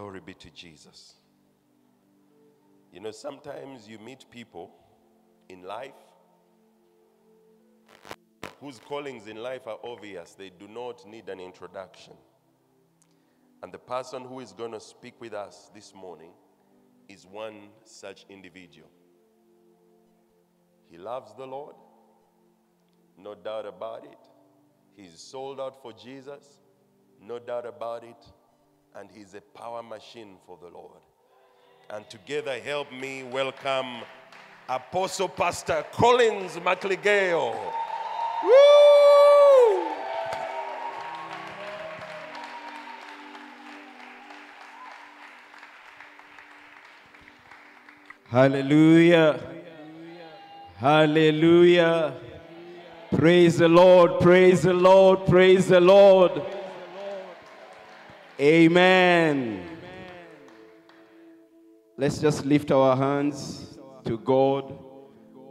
Glory be to Jesus. You know, sometimes you meet people in life whose callings in life are obvious, they do not need an introduction. And the person who is going to speak with us this morning is one such individual. He loves the Lord, no doubt about it. He's sold out for Jesus, no doubt about it. And he's a power machine for the Lord. And together, help me welcome Apostle Pastor Collins McGligeyo. Woo! Hallelujah. Hallelujah. Praise the Lord. Praise the Lord. Praise the Lord. Amen. Let's just lift our hands to God.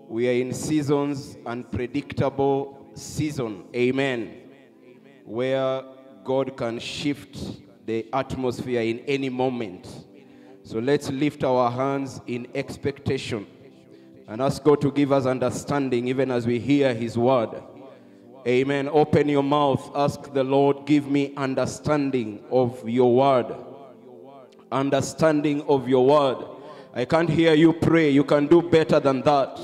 We are in seasons, unpredictable season. Amen. Where God can shift the atmosphere in any moment. So let's lift our hands in expectation and ask God to give us understanding even as we hear His word. Amen. Open your mouth. Ask the Lord, give me understanding of your word. Understanding of your word. I can't hear you pray. You can do better than that.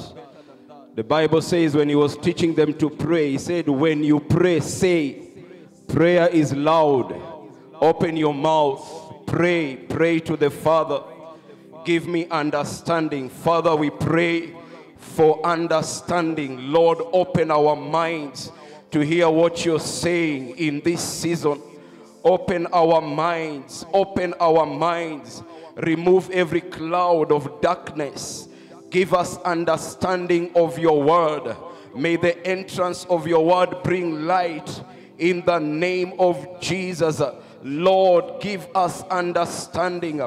The Bible says when He was teaching them to pray, He said, When you pray, say, Prayer is loud. Open your mouth. Pray. Pray to the Father. Give me understanding. Father, we pray for understanding. Lord, open our minds to hear what you're saying in this season. Open our minds. Open our minds. Remove every cloud of darkness. Give us understanding of your word. May the entrance of your word bring light in the name of Jesus. Lord, give us understanding.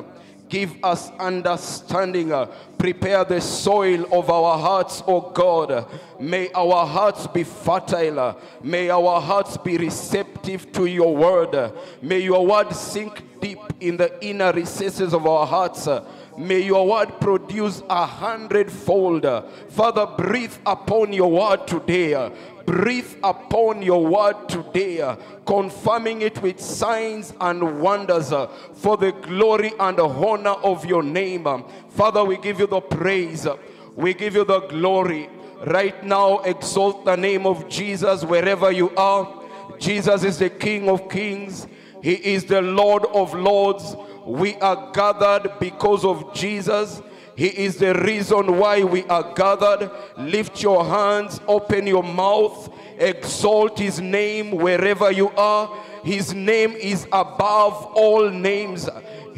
Give us understanding. Prepare the soil of our hearts, O God. May our hearts be fertile. May our hearts be receptive to your word. May your word sink deep in the inner recesses of our hearts. May your word produce a hundredfold. Father, breathe upon your word today. Breathe upon your word today, uh, confirming it with signs and wonders uh, for the glory and honor of your name. Um. Father, we give you the praise. Uh, we give you the glory. Right now, exalt the name of Jesus wherever you are. Jesus is the King of kings. He is the Lord of lords. We are gathered because of Jesus. He is the reason why we are gathered. Lift your hands, open your mouth, exalt his name wherever you are. His name is above all names.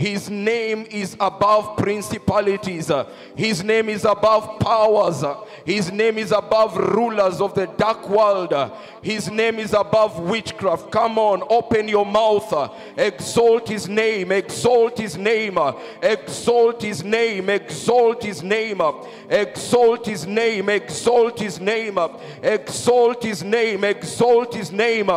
His name is above principalities. His name is above powers. His name is above rulers of the dark world. His name is above witchcraft. Come on, open your mouth. Exalt his name. Exalt his name. Exalt his name. Exalt his name. Exalt his name. Exalt his name. Exalt his name. Exalt his name.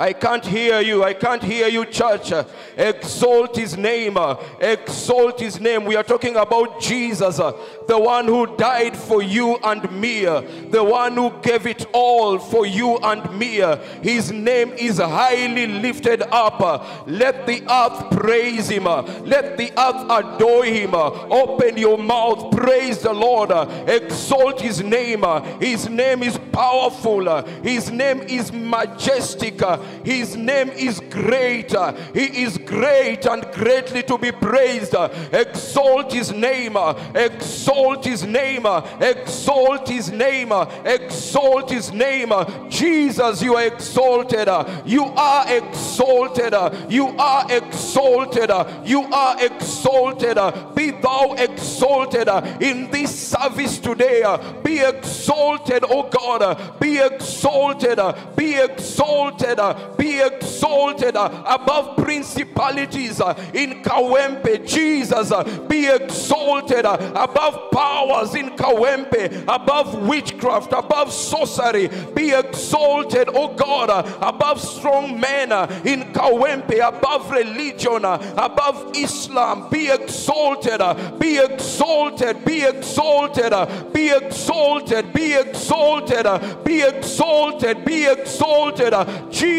I can't hear you. I can't hear you, church. Exalt his name. Exalt his name. We are talking about Jesus, the one who died for you and me, the one who gave it all for you and me. His name is highly lifted up. Let the earth praise him. Let the earth adore him. Open your mouth. Praise the Lord. Exalt his name. His name is powerful. His name is majestic. His name is great. He is great and greatly to be praised. Exalt his name. Exalt his name. Exalt his name. Exalt his name. Jesus, you are exalted. You are exalted. You are exalted. You are exalted. Be thou exalted in this service today. Be exalted, oh God. Be exalted. Be exalted be exalted uh, above principalities uh, in Kawempe. Jesus, uh, be exalted uh, above powers in Kawempe, above witchcraft, above sorcery. Be exalted, oh God, uh, above strong men uh, in Kawempe, above religion, uh, above Islam. Be exalted, uh, be exalted, be exalted, uh, be exalted, be exalted, uh, be exalted, be exalted. uh,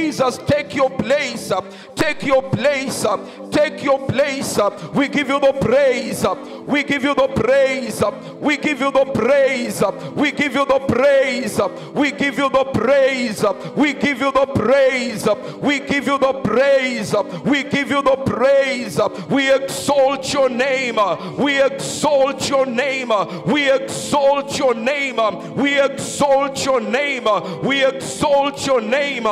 Jesus, take your place. Up, take your place. Up, take your place. Up. We give you the praise. Up, we give you the praise. We give you the praise. We give you the praise. We give you the praise. We give you the praise. We give you the praise. We give you the praise. We exalt your name, we exalt your name, we exalt your name, we exalt your name, we exalt your name.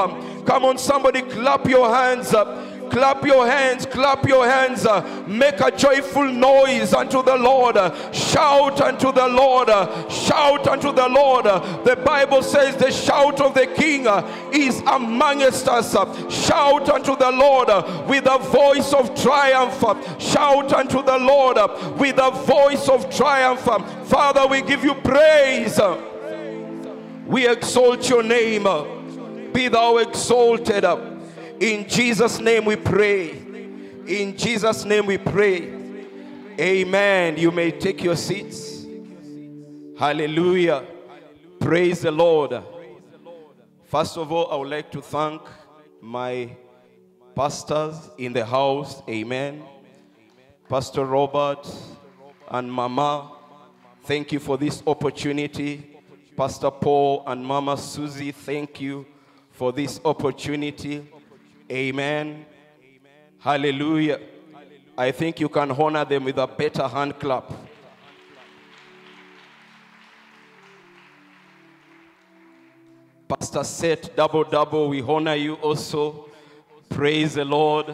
Come on, somebody, clap your hands up. Clap your hands, clap your hands, make a joyful noise unto the Lord, shout unto the Lord, shout unto the Lord. The Bible says the shout of the King is amongst us. Shout unto the Lord with a voice of triumph. Shout unto the Lord with a voice of triumph. Father, we give you praise. We exalt your name. Be thou exalted. Uh, In Jesus' name we pray. In Jesus' name we pray. Amen. You may take your seats. Hallelujah. Praise the Lord. First of all, I would like to thank my pastors in the house. Amen. Pastor Robert and Mama, thank you for this opportunity. Pastor Paul and Mama Susie, thank you for this opportunity. Amen. Hallelujah. I think you can honor them with a better hand clap. Pastor Seth, double double, we honor you also. Praise the Lord.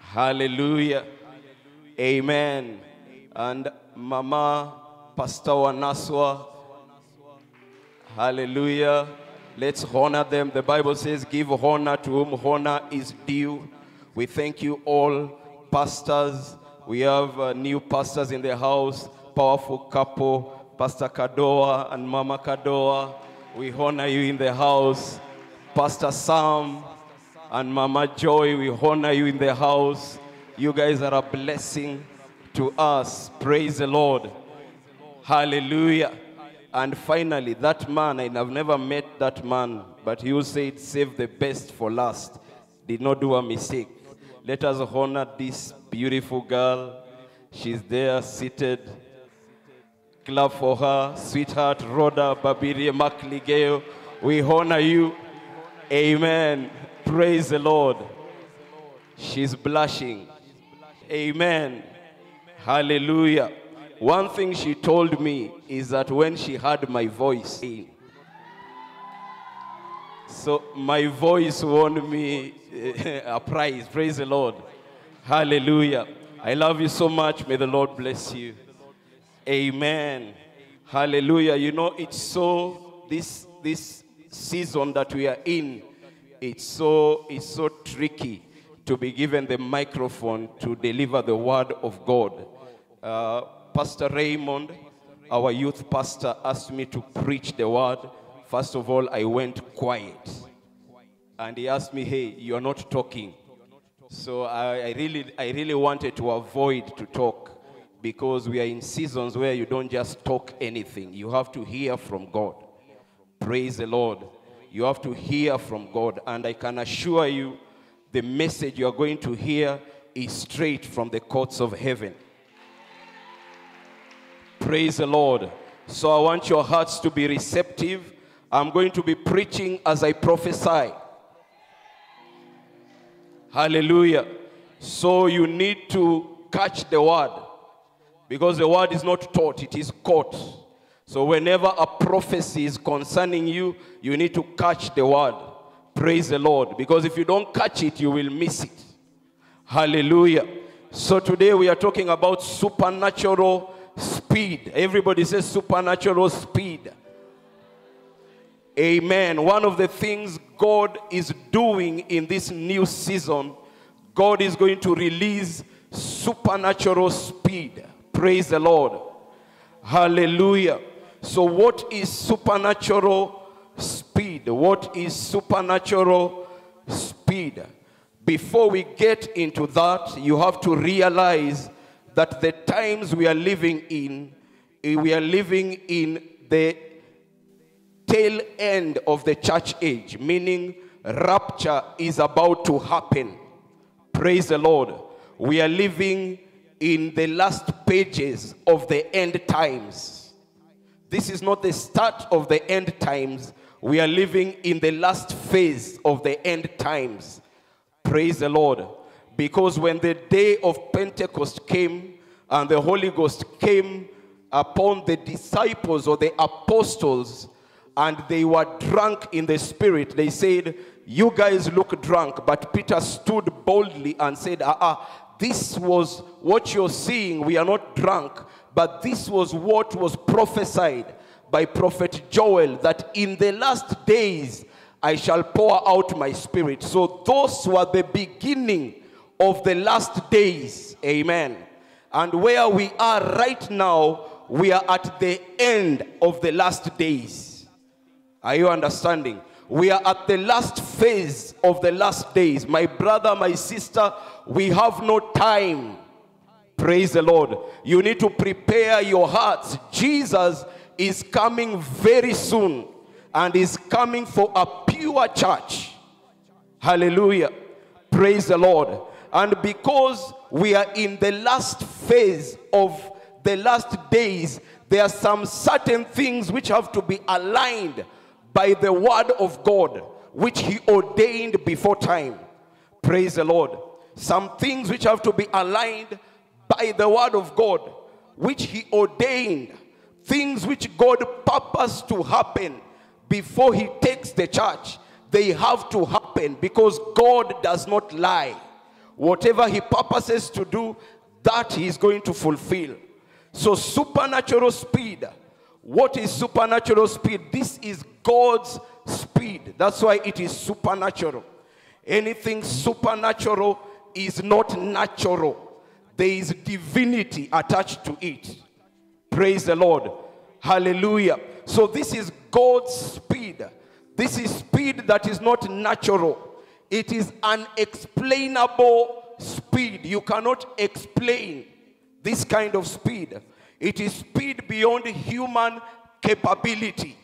Hallelujah. Amen. And Mama, Pastor Wanaswa, Hallelujah. Let's honor them. The Bible says, Give honor to whom honor is due. We thank you all, pastors. We have uh, new pastors in the house, powerful couple, Pastor Kadoa and Mama Kadoa. We honor you in the house. Pastor Sam and Mama Joy, we honor you in the house. You guys are a blessing to us. Praise the Lord. Hallelujah. And finally, that man, and I've never met that man, but he who said, Save the best for last, did not do a mistake. Let us honor this beautiful girl. She's there seated. Clap for her, sweetheart Rhoda Babirie McGligeyo. We honor you. Amen. Praise the Lord. She's blushing. Amen. Hallelujah. One thing she told me is that when she heard my voice, so my voice won me a prize. Praise the Lord. Hallelujah. I love you so much. May the Lord bless you. Amen. Hallelujah. You know, it's so this this season that we are in, it's so it's so tricky to be given the microphone to deliver the word of God. Uh, pastor Raymond, our youth pastor, asked me to preach the word. First of all, I went quiet. And he asked me, Hey, you're not talking. So I, I, really, I really wanted to avoid to talk because we are in seasons where you don't just talk anything. You have to hear from God. Praise the Lord. You have to hear from God. And I can assure you, the message you are going to hear is straight from the courts of heaven. Praise the Lord. So I want your hearts to be receptive. I'm going to be preaching as I prophesy. Hallelujah. So you need to catch the word because the word is not taught, it is caught. So whenever a prophecy is concerning you, you need to catch the word. Praise the Lord. Because if you don't catch it, you will miss it. Hallelujah. So today we are talking about supernatural speed. Everybody says supernatural speed. Amen. One of the things God is doing in this new season, God is going to release supernatural speed. Praise the Lord. Hallelujah. So, what is supernatural speed? What is supernatural speed? Before we get into that, you have to realize that the times we are living in, eh, we are living in the tail end of the church age, meaning rapture is about to happen. Praise the Lord. We are living in the last pages of the end times. This is not the start of the end times. We are living in the last phase of the end times. Praise the Lord. Because when the day of Pentecost came and the Holy Ghost came upon the disciples or the apostles, and they were drunk in the spirit, they said, You guys look drunk. But Peter stood boldly and said, Ah, ah, this was what you're seeing. We are not drunk, but this was what was prophesied by prophet Joel that in the last days I shall pour out my spirit. So those were the beginning of the last days. Amen. And where we are right now, we are at the end of the last days. Are you understanding? We are at the last phase of the last days. My brother, my sister, we have no time. Praise the Lord. You need to prepare your hearts. Jesus is coming very soon and is coming for a pure church. Hallelujah. Praise the Lord. And because we are in the last phase of the last days, there are some certain things which have to be aligned by the word of God, which He ordained before time. Praise the Lord. Some things which have to be aligned by the word of God, which He ordained. Things which God purposed to happen before He takes the church. They have to happen because God does not lie. Whatever He purposes to do, that He is going to fulfill. So, supernatural speed. What is supernatural speed? This is God's speed. That's why it is supernatural. Anything supernatural is not natural, there is divinity attached to it. Praise the Lord. Hallelujah. So, this is God's speed. This is speed that is not natural, it is unexplainable speed. You cannot explain this kind of speed. It is speed beyond human capability.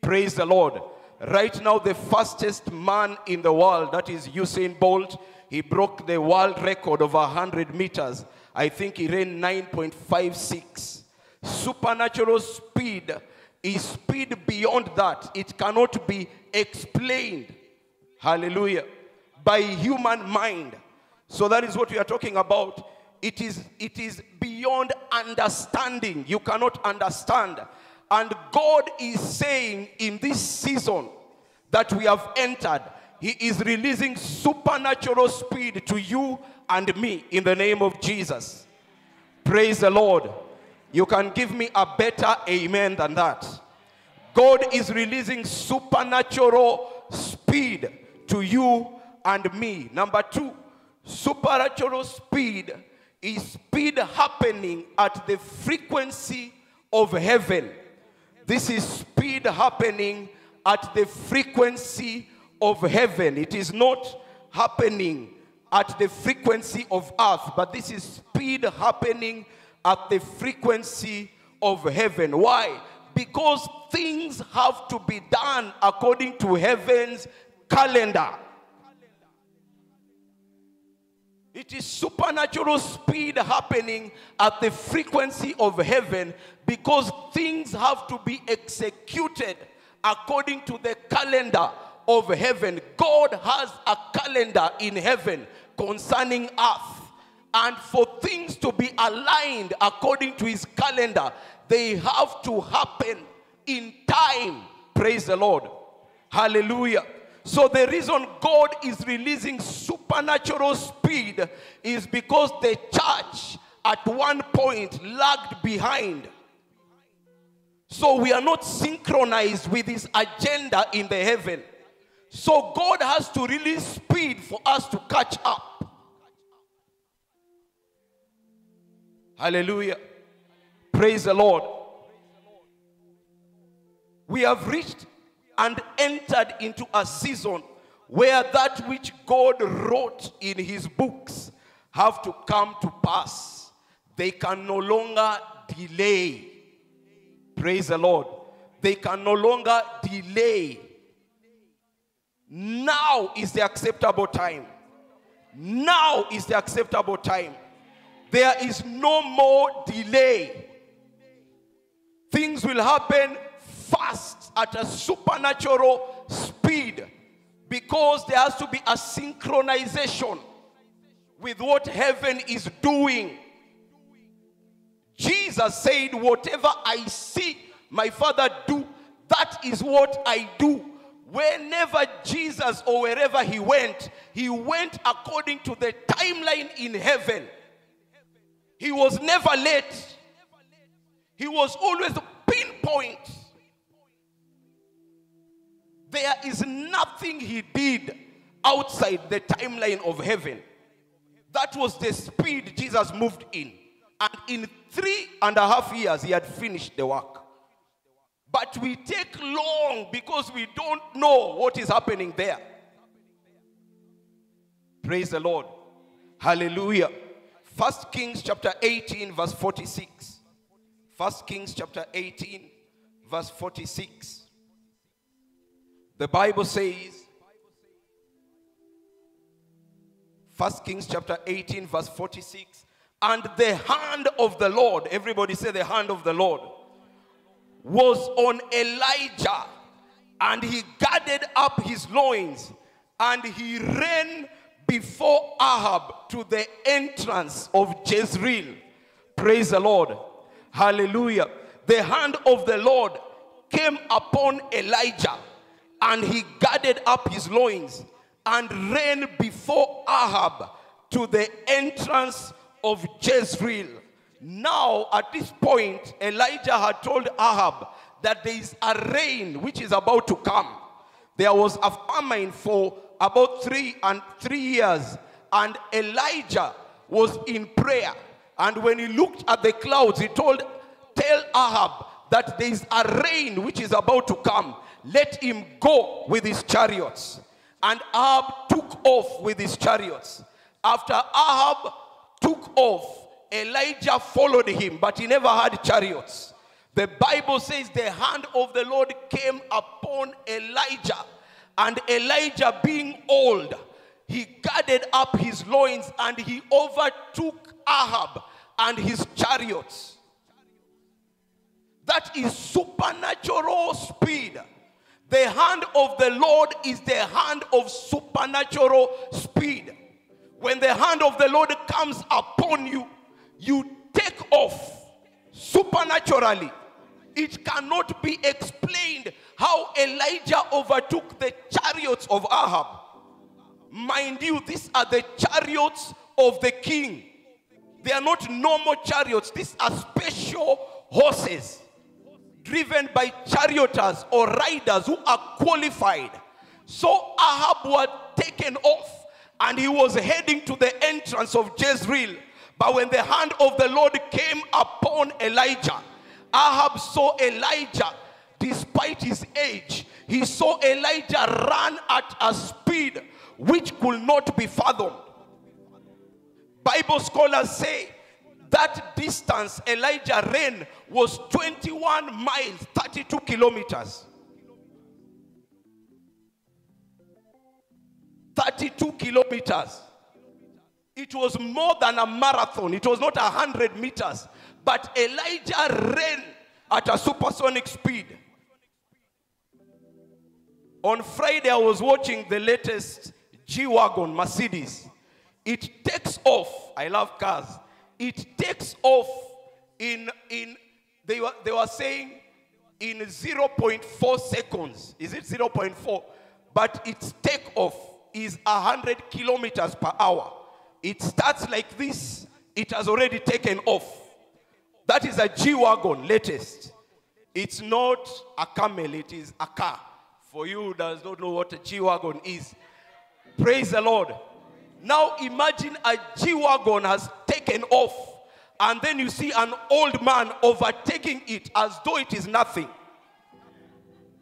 Praise the Lord. Right now, the fastest man in the world, that is Usain Bolt, he broke the world record of 100 meters. I think he ran 9.56. Supernatural speed is speed beyond that. It cannot be explained. Hallelujah. By human mind. So that is what we are talking about. It is, it is beyond understanding. You cannot understand. And God is saying in this season that we have entered, He is releasing supernatural speed to you and me in the name of Jesus. Praise the Lord. You can give me a better amen than that. God is releasing supernatural speed to you and me. Number two, supernatural speed is speed happening at the frequency of heaven. This is speed happening at the frequency of heaven. It is not happening at the frequency of earth, but this is speed happening at the frequency of heaven. Why? Because things have to be done according to heaven's calendar. It is supernatural speed happening at the frequency of heaven because things have to be executed according to the calendar of heaven. God has a calendar in heaven concerning earth. And for things to be aligned according to his calendar, they have to happen in time. Praise the Lord. Hallelujah. So, the reason God is releasing supernatural speed is because the church at one point lagged behind. So we are not synchronized with his agenda in the heaven. So God has to release speed for us to catch up. Hallelujah. Praise the Lord. We have reached and entered into a season where that which God wrote in his books have to come to pass. They can no longer delay. Praise the Lord. They can no longer delay. Now is the acceptable time. Now is the acceptable time. There is no more delay. Things will happen fast at a supernatural speed because there has to be a synchronization with what heaven is doing. Jesus said, Whatever I see my Father do, that is what I do. Whenever Jesus or wherever he went, he went according to the timeline in heaven. He was never late. He was always pinpoint. There is nothing he did outside the timeline of heaven. That was the speed Jesus moved in. And in three and a half years, he had finished the work. But we take long because we don't know what is happening there. Praise the Lord. Hallelujah. First Kings chapter 18, verse 46. First Kings chapter 18, verse 46. The Bible says, First Kings chapter 18, verse 46. And the hand of the Lord, everybody say the hand of the Lord, was on Elijah, and he gathered up his loins, and he ran before Ahab to the entrance of Jezreel. Praise the Lord. Hallelujah. The hand of the Lord came upon Elijah, and he gathered up his loins and ran before Ahab to the entrance of Jezreel. Now, at this point, Elijah had told Ahab that there is a rain which is about to come. There was a famine for about three and three years, and Elijah was in prayer. And when he looked at the clouds, he told, Tell Ahab that there is a rain which is about to come. Let him go with his chariots. And Ahab took off with his chariots. After Ahab took off, Elijah followed him, but he never had chariots. The Bible says the hand of the Lord came upon Elijah, and Elijah, being old, he gathered up his loins and he overtook Ahab and his chariots. That is supernatural speed. The hand of the Lord is the hand of supernatural speed. When the hand of the Lord comes upon you, you take off supernaturally. It cannot be explained how Elijah overtook the chariots of Ahab. Mind you, these are the chariots of the king. They are not normal chariots, these are special horses driven by charioteers or riders who are qualified. So Ahab was taken off and he was heading to the entrance of Jezreel. But when the hand of the Lord came upon Elijah, Ahab saw Elijah despite his age. He saw Elijah run at a speed which could not be fathomed. Bible scholars say that distance Elijah ran was 21 miles, 32 kilometers. 32 kilometers. It was more than a marathon. It was not a hundred meters. But Elijah ran at a supersonic speed. On Friday, I was watching the latest G Wagon Mercedes. It takes off. I love cars. It takes off in, in they, were, they were saying in 0.4 seconds. Is it 0.4? But its takeoff is 100 kilometers per hour. It starts like this, it has already taken off. That is a G Wagon latest. It's not a camel, it is a car. For you who does not know what a G-Wagon is. Praise the Lord. Now imagine a G-Wagon has taken off and then you see an old man overtaking it as though it is nothing.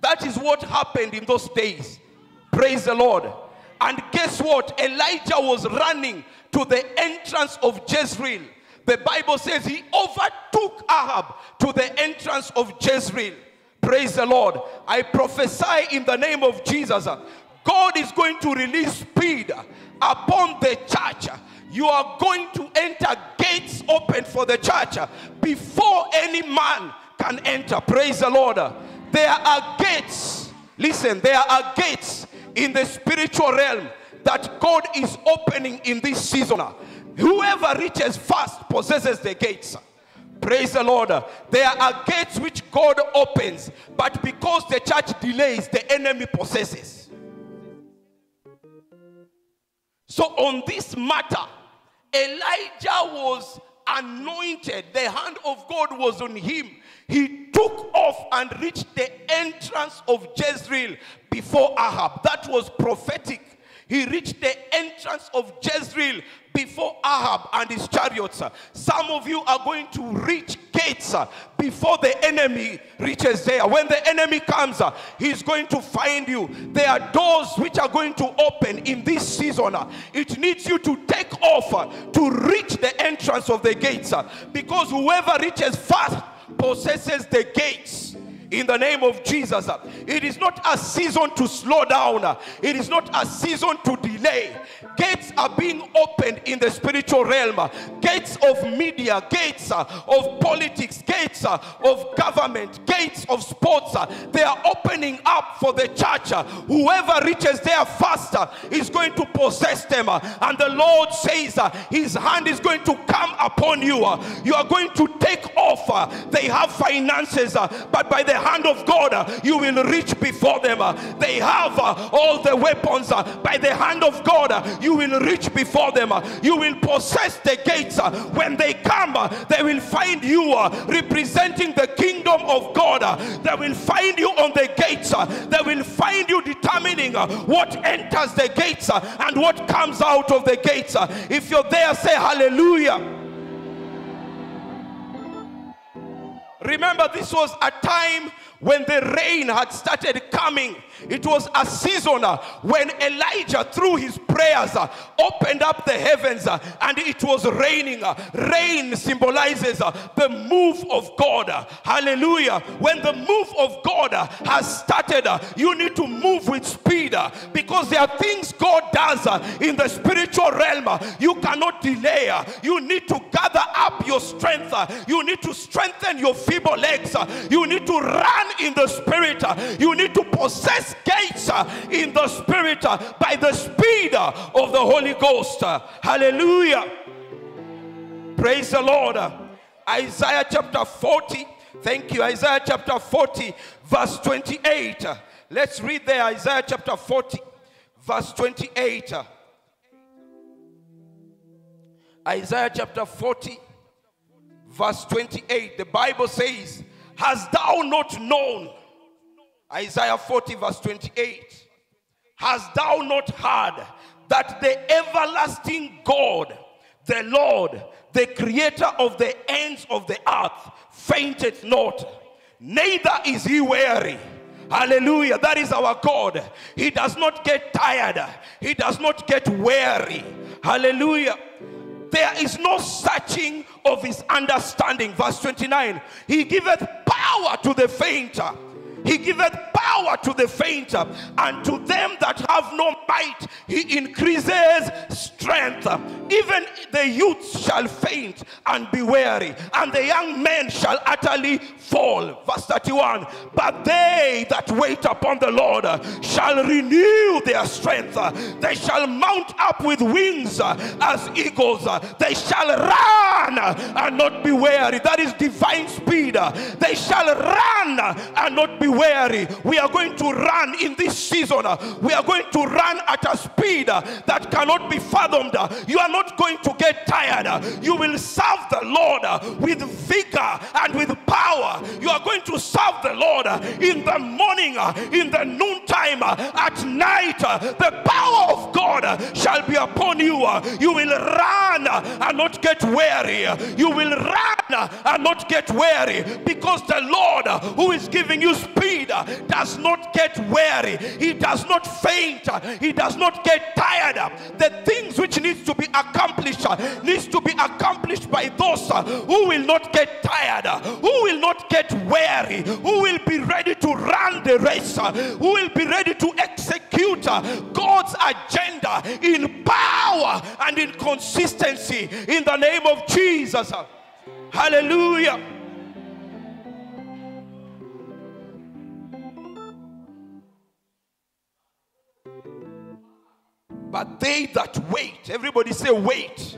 That is what happened in those days. Praise the Lord. And guess what? Elijah was running to the entrance of Jezreel. The Bible says he overtook Ahab to the entrance of Jezreel. Praise the Lord. I prophesy in the name of Jesus. God is going to release speed upon the church. You are going to enter gates open for the church before any man can enter. Praise the Lord. There are gates. Listen, there are gates in the spiritual realm that God is opening in this season. Whoever reaches first possesses the gates. Praise the Lord. There are gates which God opens, but because the church delays, the enemy possesses. So, on this matter, Elijah was anointed, the hand of God was on him. He took off and reached the entrance of Jezreel before Ahab. That was prophetic. He reached the entrance of Jezreel before Ahab and his chariots. Some of you are going to reach gates uh, before the enemy reaches there. When the enemy comes, uh, he's going to find you. There are doors which are going to open in this season. It needs you to take off uh, to reach the entrance of the gates because whoever reaches first possesses the gates in the name of Jesus. It is not a season to slow down, it is not a season to delay. Gates are being opened in the spiritual realm, gates of media, gates uh, of politics, gates uh, of government, gates of sports. Uh, they are opening up for the church. Whoever reaches there faster is going to possess them, and the Lord says His hand is going to come upon you. You are going to take off. They have finances, but by the hand of God, uh, you will reach before them. Uh, they have uh, all the weapons uh, by the hand of God. Uh, you will reach before them. Uh, you will possess the gates. When they come, they will find you representing the kingdom of God. They will find you on the gates. They will find you determining what enters the gates and what comes out of the gates. If you're there, say hallelujah. Remember, this was a time when the rain had started coming it was a season uh, when Elijah, through his prayers, uh, opened up the heavens uh, and it was raining. Uh, rain symbolizes uh, the move of God. Uh, hallelujah. When the move of God has started, you need to move with speed because there are things God does in the spiritual realm. You cannot delay. You need to gather up your strength. You need to strengthen your feeble legs. You need to run in the spirit. You need to possess gates uh, in the spirit uh, by the speed uh, of the Holy Ghost. Hallelujah. Praise the Lord. Isaiah chapter 40. Thank you. Isaiah chapter 40, verse 28. Let's read there. Isaiah chapter 40, verse 28. Isaiah chapter 40, verse 28. The Bible says, Hast thou not known? Isaiah 40, verse 28. Hast thou not heard that the everlasting God, the Lord, the creator of the ends of the earth, fainted not, neither is he weary. Hallelujah. That is our God. He does not get tired, he does not get weary. Hallelujah. There is no searching of his understanding. Verse 29 He giveth power to the fainter he giveth power to the faint, and to them that have no might, he increases strength. Even the youth shall faint and be weary, and the young men shall utterly fall. Verse 31 But they that wait upon the Lord shall renew their strength, they shall mount up with wings as eagles, they shall run and not be weary. That is divine speed. They shall run and not be weary. We are going to run in this season. We are going to run at a speed that cannot be fathomed you are not going to get tired. You will serve the Lord with vigor and with power. You are going to serve the Lord in the morning, in the noontime, at night. The power of God shall be upon you. You will run and not get weary. You will run and not get weary because the Lord who is giving you speed does not get weary. He does not faint. He does not get tired. The things which needs to be accomplished Uh, needs to be accomplished by those uh, who will not get tired, uh, who will not get weary, who will be ready to run the race, who will be ready to execute God's agenda in power and in consistency in the name of Jesus. Hallelujah. But they that wait, everybody say, wait.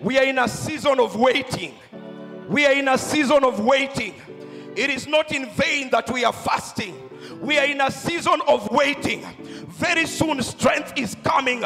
We are in a season of waiting. We are in a season of waiting. It is not in vain that we are fasting. We are in a season of waiting. Very soon, strength is coming.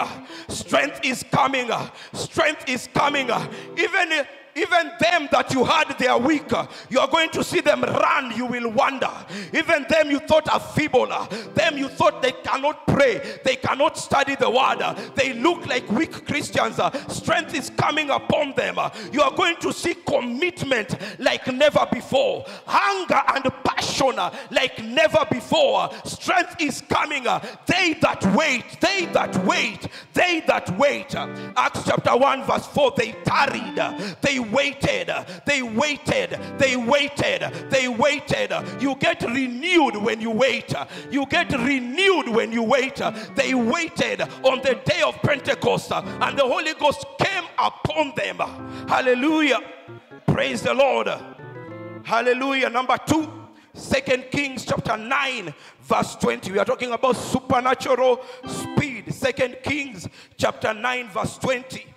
Strength is coming. Strength is coming. Even even them that you had they are weak you are going to see them run you will wonder. Even them you thought are feeble them you thought they cannot pray they cannot study the word. They look like weak christians. Strength is coming upon them. You are going to see commitment like never before. Hunger and passion like never before. Strength is coming. They that wait they that wait they that wait. Acts chapter 1 verse 4 they tarried. They waited, they waited, they waited, they waited. You get renewed when you wait. You get renewed when you wait. They waited on the day of Pentecost, and the Holy Ghost came upon them. Hallelujah. Praise the Lord. Hallelujah. Number two. Second Kings chapter 9 verse 20. We are talking about supernatural speed. Second Kings chapter 9 verse 20.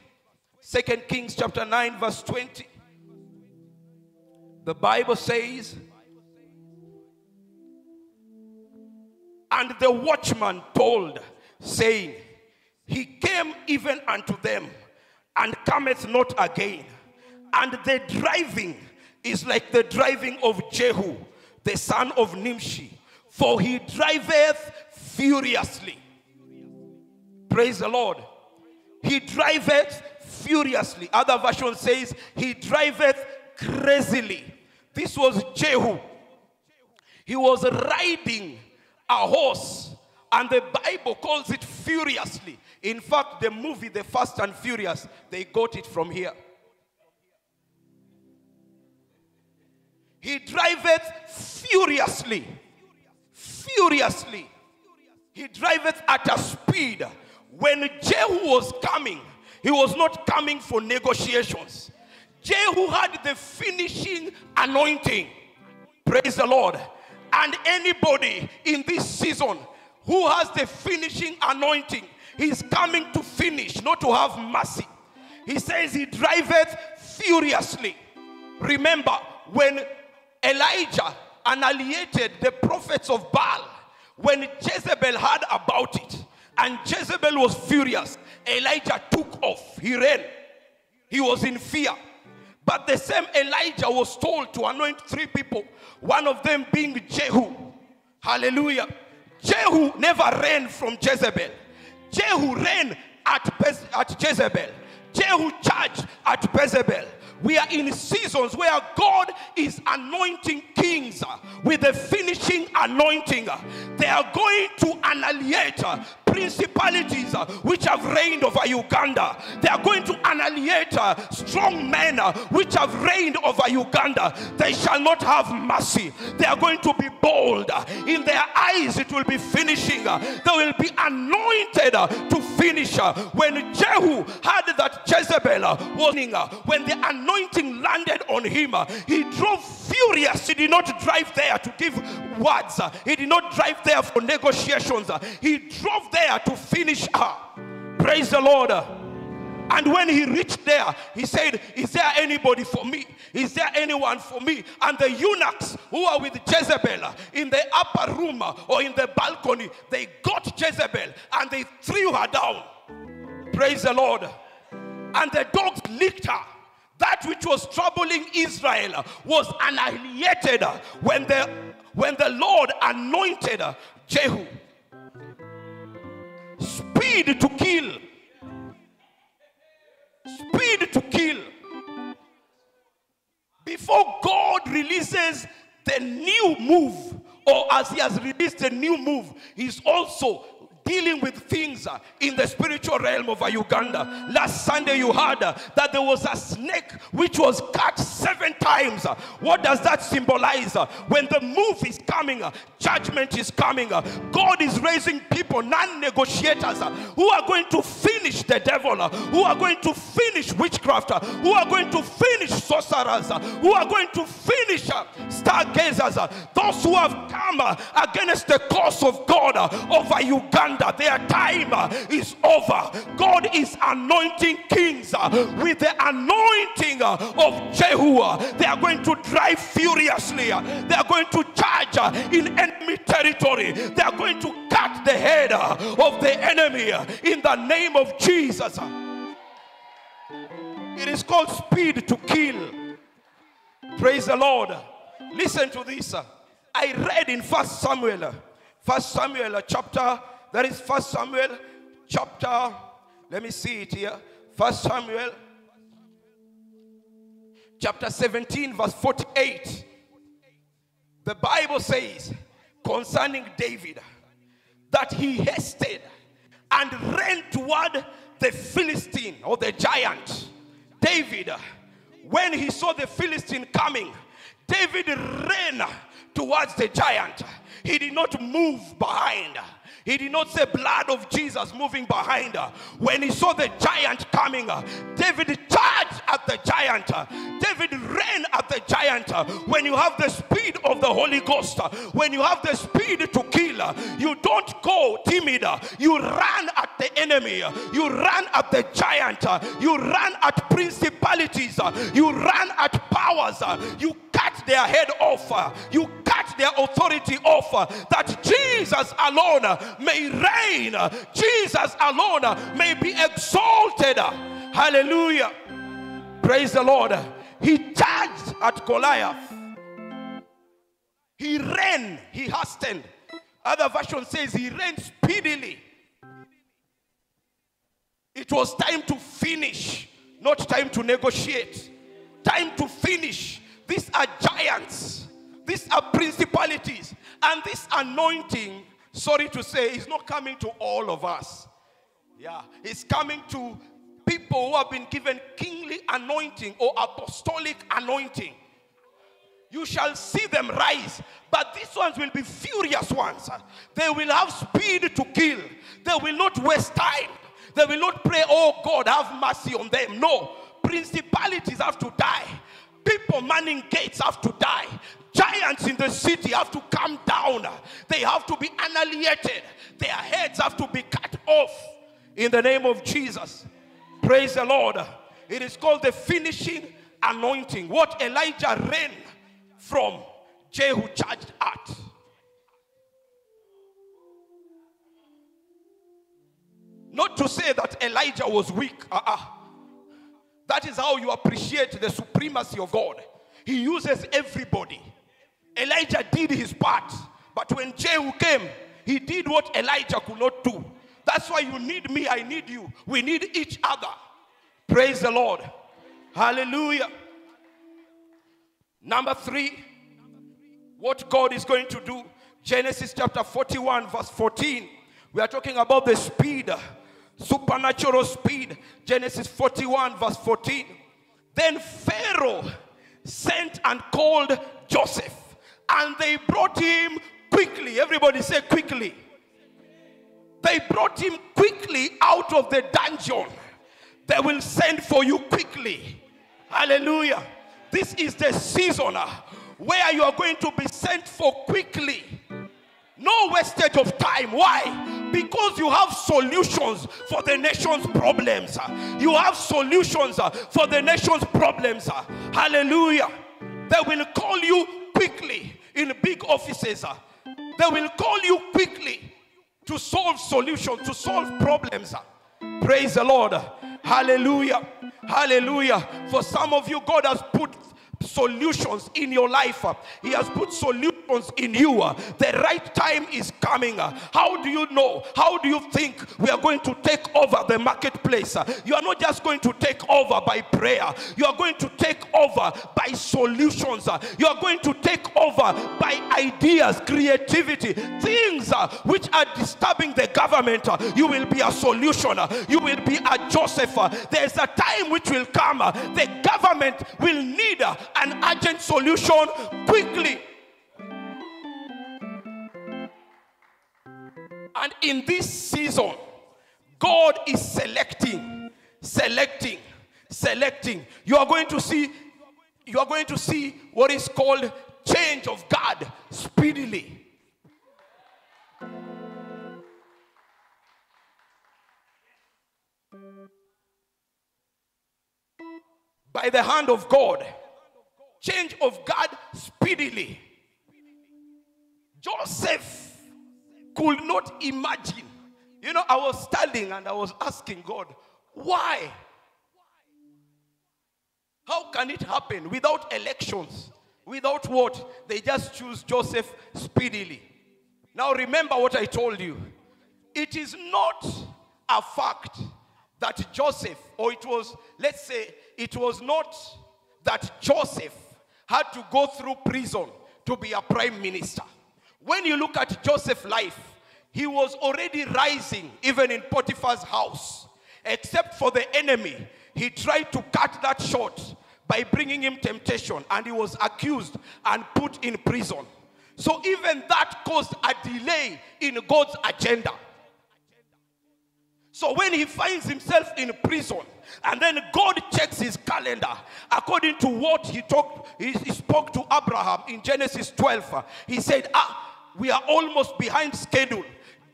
Second Kings chapter 9 verse 20. The Bible says, And the watchman told, saying, He came even unto them, and cometh not again. And the driving is like the driving of Jehu, the son of Nimshi, for he driveth furiously. Praise the Lord. He driveth furiously. Other version says he driveth crazily. This was Jehu. He was riding a horse, and the Bible calls it furiously. In fact, the movie, The Fast and Furious, they got it from here. He driveth furiously. Furiously. He driveth at a speed. When Jehu was coming, he was not coming for negotiations. Jehu had the finishing anointing. Praise the Lord. And anybody in this season who has the finishing anointing, he's coming to finish, not to have mercy. He says he driveth furiously. Remember, when Elijah annihilated the prophets of Baal, when Jezebel heard about it, and Jezebel was furious, Elijah took off. He ran. He was in fear. But the same Elijah was told to anoint three people, one of them being Jehu. Hallelujah. Jehu never ran from Jezebel. Jehu ran at, at Jezebel. Jehu charged at Jezebel. We are in seasons where God is anointing kings with the finishing anointing. They are going to annihilate principalities uh, which have reigned over Uganda. They are going to annihilate uh, strong men uh, which have reigned over Uganda. They shall not have mercy. They are going to be bold. In their eyes, it will be finishing. They will be anointed to finish. When Jehu had that Jezebel warning, when the anointing landed on him, he drove furious. He did not drive there to give words, he did not drive there for negotiations. He drove there to finish her. Praise the Lord. And when he reached there, he said, Is there anybody for me? Is there anyone for me? And the eunuchs who are with Jezebel in the upper room or in the balcony, they got Jezebel and they threw her down. Praise the Lord. and the dogs licked her. That which was troubling Israel was annihilated when the, when the Lord anointed Jehu. Speed to kill. Speed to kill. Before God releases the new move, or as He has released a new move, He's also dealing with things uh, in the spiritual realm of uh, Uganda. Last Sunday, you heard uh, that there was a snake which was cut seven times. Uh, What does that symbolize? Uh, when the move is coming, uh, judgment is coming. Uh, God is raising people, non negotiators, who are going to finish the devil, who are going to finish witchcraft, who are going to finish sorcerers, who are going to finish stargazers, those who have come against the cause of God over Uganda. Their time is over. God is anointing kings with the anointing of Jehu. They are going to drive furiously. They are going to charge in enemy territory. They are going to cut the head of the enemy in the name of Jesus. It is called speed to kill. Praise the Lord. Listen to this. I read in First Samuel, First Samuel chapter, that is First Samuel chapter, let me see it here. First Samuel chapter 17, verse 48. The Bible says concerning David that he hasted and ran toward the Philistine or the giant. David, when he saw the Philistine coming, David ran towards the giant. He did not move behind. He did not say blood of Jesus moving behind her. When he saw the giant coming, uh, David charged at the giant. uh, David ran at the giant. uh, When you have the speed of the Holy Ghost, uh, when you have the speed to kill, uh, you don't go timid. Uh, you run at the enemy. You run at the giant. You run at principalities. You run at powers. You their head off. You cut their authority off. That Jesus alone may reign. Jesus alone may be exalted. Hallelujah. Praise the Lord. He charged at Goliath. He ran, he hastened. Other version says he ran speedily. It was time to finish, not time to negotiate. Time to finish. These are giants, these are principalities, and this anointing, sorry to say, is not coming to all of us. Yeah, it's coming to people who have been given kingly anointing or apostolic anointing. You shall see them rise, but these ones will be furious ones. They will have speed to kill, they will not waste time. They will not pray, Oh God, have mercy on them. No, principalities have to die, people manning gates have to die. Giants in the city have to come down. They have to be annihilated. Their heads have to be cut off in the name of Jesus. Praise the Lord. It is called the finishing anointing. What Elijah ran from, Jehu charged at. Not to say that Elijah was weak. Uh-uh. That is how you appreciate the supremacy of God. He uses everybody. Elijah did his part. But when Jehu came, he did what Elijah could not do. That's why you need me, I need you. We need each other. Praise the Lord. Hallelujah. Number three, what God is going to do. Genesis chapter 41, verse 14. We are talking about the speed, supernatural speed. Genesis 41, verse 14. Then Pharaoh sent and called Joseph, and they brought him quickly. Everybody say quickly. They brought him quickly out of the dungeon. They will send for you quickly. Hallelujah. This is the season uh, where you are going to be sent for quickly. No wastage of time. Why? Because you have solutions for the nation's problems. You have solutions for the nation's problems. Hallelujah. They will call you quickly in big offices. They will call you quickly to solve solutions, to solve problems. Praise the Lord. Hallelujah. Hallelujah. For some of you, God has put solutions in your life. He has put solutions in you. The right time is coming. How do you know? How do you think we are going to take over the marketplace? You are not just going to take over by prayer, you are going to take over by solutions. You are going to take over by ideas, creativity, things uh, which are disturbing the government. You will be a solution. You will be a Joseph. There's a time which will come. The government will need an urgent solution quickly. And in this season, God is selecting, selecting, selecting. You are going to see, you are going to see what is called change of God speedily. By the hand of God change of God speedily. Joseph could not imagine. You know, I was studying and I was asking God, why? How can it happen without elections? Without what? They just choose Joseph speedily. Now remember what I told you. It is not a fact that Joseph, or it was, let's say, it was not that Joseph had to go through prison to be a prime minister. When you look at Joseph's life, he was already rising even in Potiphar's house. Except for the enemy, he tried to cut that short by bringing him temptation and he was accused and put in prison. So even that caused a delay in God's agenda. So when he finds himself in prison, and then God checks his calendar according to what he talked, he, he spoke to Abraham in Genesis 12. He said, Ah, we are almost behind schedule.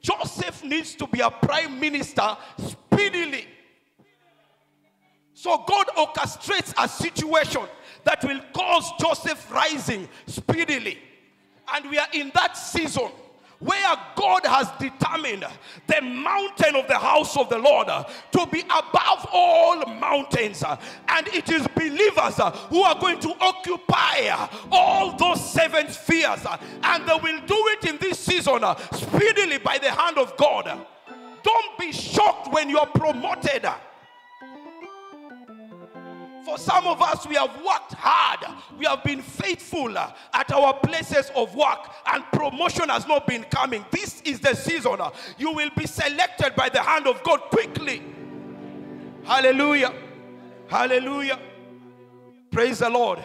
Joseph needs to be a prime minister speedily. So God orchestrates a situation that will cause Joseph rising speedily. And we are in that season where God has determined the mountain of the house of the Lord to be above all mountains. And it is believers who are going to occupy all those seven spheres. And they will do it in this season speedily by the hand of God. Don't be shocked when you are promoted. For some of us, we have worked hard. We have been faithful at our places of work, and promotion has not been coming. This is the season. You will be selected by the hand of God quickly. Hallelujah. Hallelujah. Praise the Lord.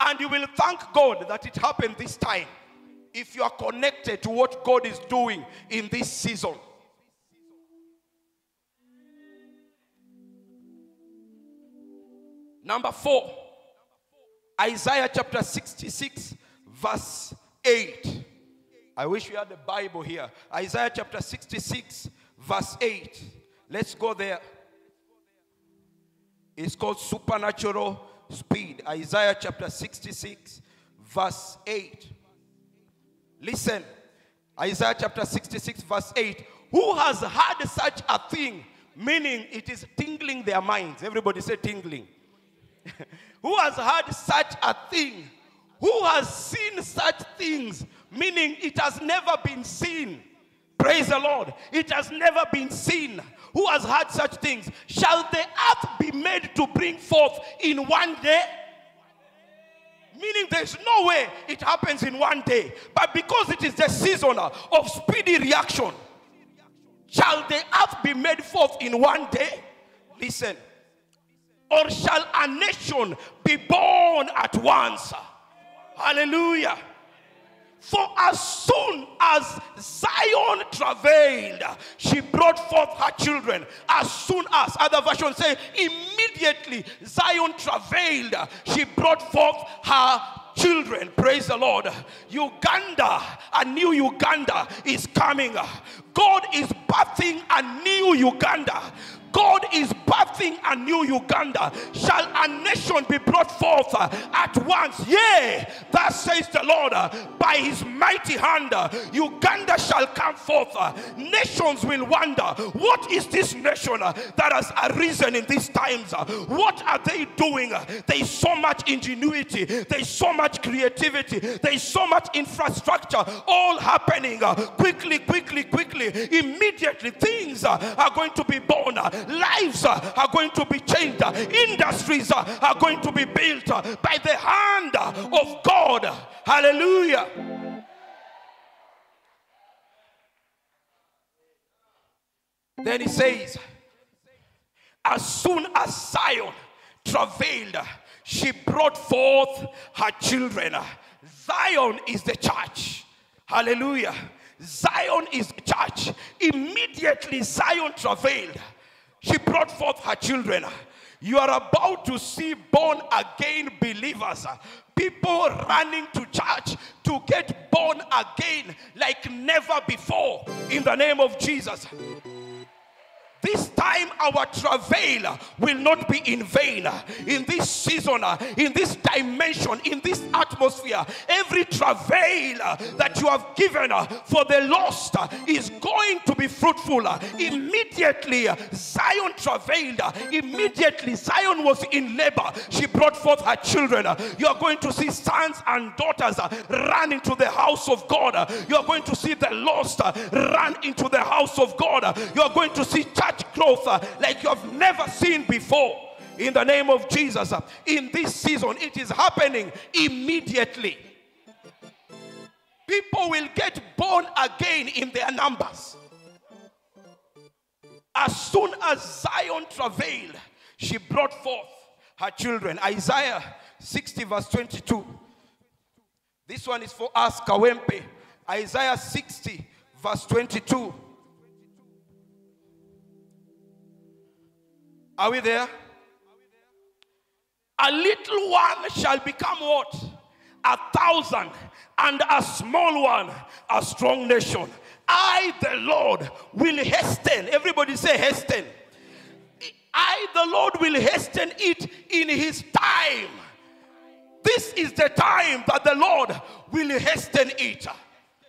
And you will thank God that it happened this time if you are connected to what God is doing in this season. Number four, Isaiah chapter 66, verse 8. I wish we had the Bible here. Isaiah chapter 66, verse 8. Let's go there. It's called supernatural speed. Isaiah chapter 66, verse 8. Listen, Isaiah chapter 66, verse 8. Who has had such a thing? Meaning it is tingling their minds. Everybody say tingling. Who has heard such a thing? Who has seen such things? Meaning it has never been seen. Praise the Lord. It has never been seen. Who has heard such things? Shall the earth be made to bring forth in one day? Meaning there's no way it happens in one day. But because it is the season of speedy reaction, shall the earth be made forth in one day? Listen, or shall a nation be born at once? Hallelujah. For as soon as Zion travailed, she brought forth her children. As soon as, other versions say, immediately Zion travailed, she brought forth her children. Praise the Lord. Uganda, a new Uganda is coming. God is birthing a new Uganda. God is birthing a new Uganda, shall a nation be brought forth uh, at once. Yea, thus says the Lord, uh, by his mighty hand, uh, Uganda shall come forth. Uh, nations will wonder, what is this nation uh, that has arisen in these times? Uh, what are they doing? There is so much ingenuity, there is so much creativity, there is so much infrastructure all happening quickly, quickly, quickly. Immediately, things are going to be born, lives are going to be changed, industries are going to be built by the hand of God. Hallelujah. Then he says, as soon as Zion travailed, she brought forth her children. Zion is the church. Hallelujah. Zion is the church. Immediately Zion travailed. She brought forth her children. You are about to see born again believers. People running to church to get born again like never before in the name of Jesus. This time our travail will not be in vain. In this season, in this dimension, in this atmosphere, every travail that you have given for the lost is going to be fruitful. Immediately, Zion travailed. Immediately, Zion was in labor. She brought forth her children. You are going to see sons and daughters run into the house of God. You are going to see the lost run into the house of God. You are going to see church growth uh, like you have never seen before. In the name of Jesus, in this season, it is happening immediately. People will get born again in their numbers. As soon as Zion travailed, she brought forth her children. Isaiah 60, verse 22. This one is for us, Kawempe. Isaiah 60, verse 22. Are we there? A little one shall become what? A thousand, and a small one, a strong nation. I, the Lord, will hasten. Everybody say, hasten. I, the Lord, will hasten it in his time. This is the time that the Lord will hasten it.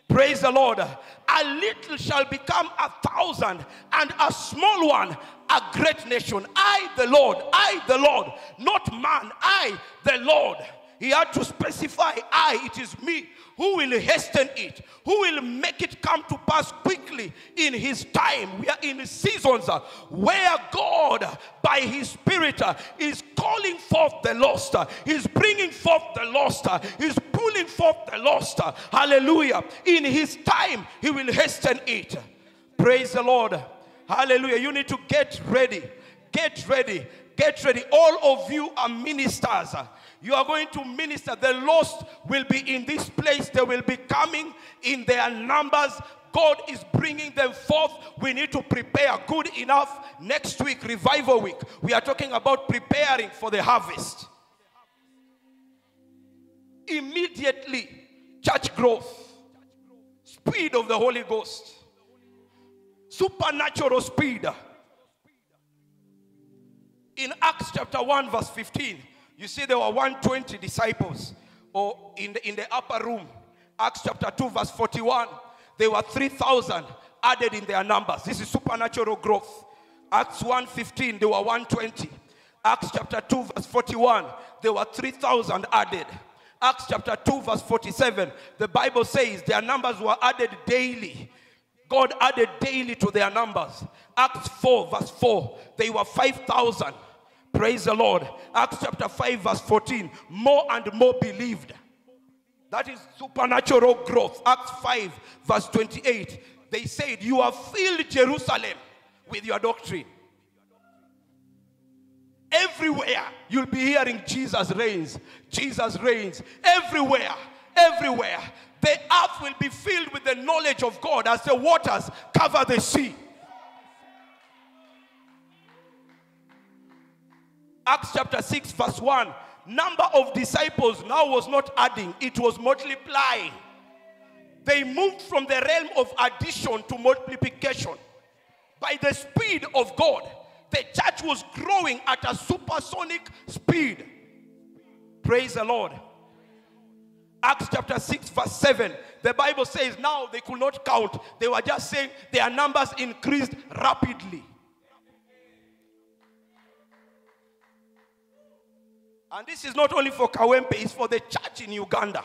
Praise the Lord. A little shall become a thousand, and a small one a great nation. I, the Lord, I, the Lord, not man, I, the Lord. He had to specify, I, it is me who will hasten it, who will make it come to pass quickly in his time. We are in seasons uh, where God, by his Spirit, uh, is calling forth the lost, uh, He's bringing forth the lost, uh, He's pulling forth the lost. uh, Hallelujah. In his time, he will hasten it. Praise the Lord. Hallelujah. You need to get ready. Get ready. Get ready. All of you are ministers. You are going to minister. The lost will be in this place. They will be coming in their numbers. God is bringing them forth. We need to prepare good enough. Next week, revival week, we are talking about preparing for the harvest. Immediately, church growth, speed of the Holy Ghost supernatural speed. In Acts chapter 1, verse 15, you see there were 120 disciples or in the, in the upper room. Acts chapter 2, verse 41, there were 3,000 added in their numbers. This is supernatural growth. Acts 1 15, there were 120. Acts chapter 2, verse 41, there were 3,000 added. Acts chapter 2, verse 47, the Bible says their numbers were added daily. God added daily to their numbers. Acts 4, verse 4, they were 5,000. Praise the Lord. Acts chapter 5, verse 14, more and more believed. That is supernatural growth. Acts 5, verse 28, they said, You have filled Jerusalem with your doctrine. Everywhere you'll be hearing Jesus reigns. Jesus reigns. Everywhere, everywhere. The earth will be filled with the knowledge of God as the waters cover the sea. Acts chapter 6, verse 1. Number of disciples now was not adding, it was multiplying. They moved from the realm of addition to multiplication. By the speed of God, The church was growing at a supersonic speed. Praise the Lord. Acts chapter 6, verse 7. The Bible says now they could not count. They were just saying their numbers increased rapidly. And this is not only for Kawempe, it's for the church in Uganda.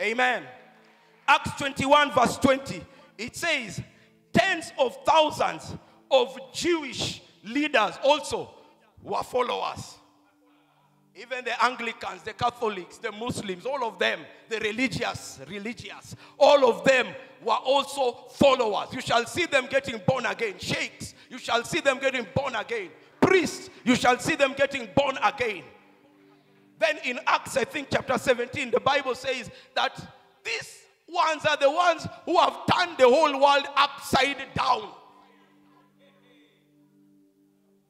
Amen. Acts 21, verse 20. It says, tens of thousands of Jewish leaders also were followers. Even the Anglicans, the Catholics, the Muslims, all of them, the religious, religious, all of them were also followers. You shall see them getting born again. Sheikhs, you shall see them getting born again. Priests, you shall see them getting born again. Then in Acts, I think chapter 17, the Bible says that these ones are the ones who have turned the whole world upside down.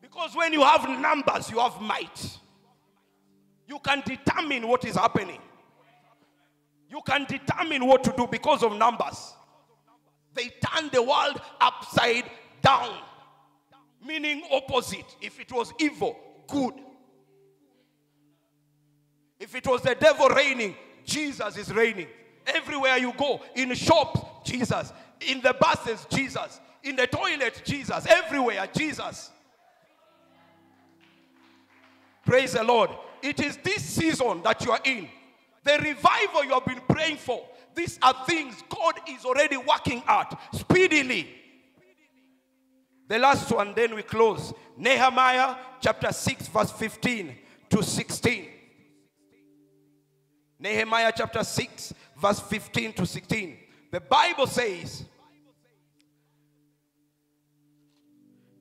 Because when you have numbers, you have might. You can determine what is happening. You can determine what to do because of numbers. They turn the world upside down, meaning opposite. If it was evil, good. If it was the devil reigning, Jesus is reigning. Everywhere you go, in shops, Jesus. In the buses, Jesus. In the toilet, Jesus. Everywhere, Jesus. Praise the Lord. It is this season that you are in. The revival you have been praying for. These are things God is already working at speedily. The last one, then we close. Nehemiah chapter 6, verse 15 to 16. Nehemiah chapter 6, verse 15 to 16. The Bible says,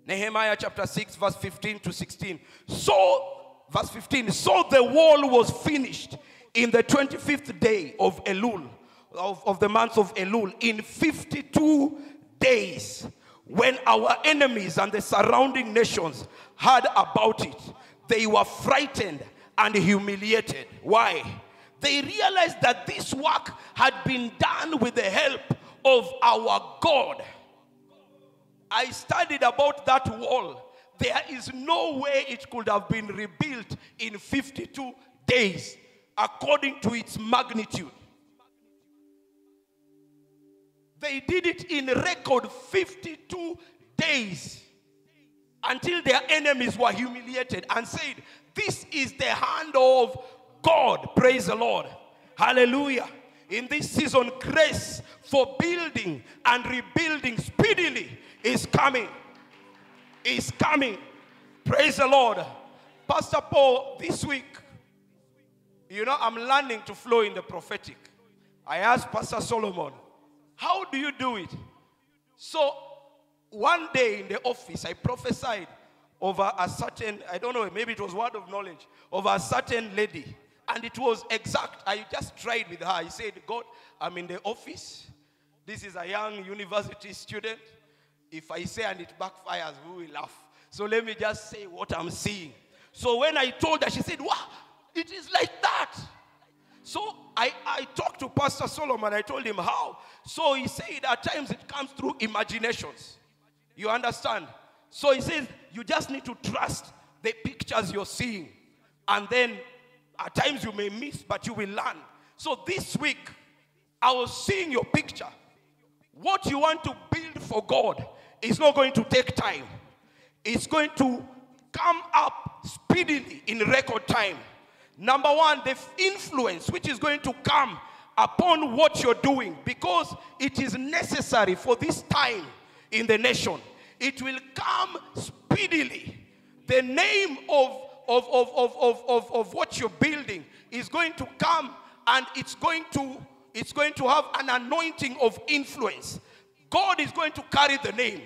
Nehemiah chapter 6, verse 15 to 16. So, verse 15, so the wall was finished in the 25th day of Elul, of, of the month of Elul, in 52 days. When our enemies and the surrounding nations heard about it, they were frightened and humiliated. Why? They realized that this work had been done with the help of our God. I studied about that wall. There is no way it could have been rebuilt in 52 days according to its magnitude. They did it in record 52 days until their enemies were humiliated and said, This is the hand of God. Praise the Lord. Hallelujah. In this season, grace for building and rebuilding speedily is coming. Is coming. Praise the Lord. Pastor Paul, this week, you know, I'm learning to flow in the prophetic. I asked Pastor Solomon, How do you do it? So, one day in the office, I prophesied over a certain, I don't know, maybe it was word of knowledge, over a certain lady. And it was exact. I just tried with her. I said, God, I'm in the office. This is a young university student. If I say and it backfires, we will laugh. So let me just say what I'm seeing. So when I told her, she said, Wow, it is like that. So I, I talked to Pastor Solomon. I told him how. So he said at times it comes through imaginations. You understand? So he says you just need to trust the pictures you're seeing. And then at times you may miss, but you will learn. So this week, I was seeing your picture. What you want to build for God is not going to take time, it's going to come up speedily in record time. Number one, the influence which is going to come upon what you're doing because it is necessary for this time in the nation. It will come speedily. The name of, of, of, of, of, of, of what you're building is going to come and it's going to it's going to have an anointing of influence. God is going to carry the name.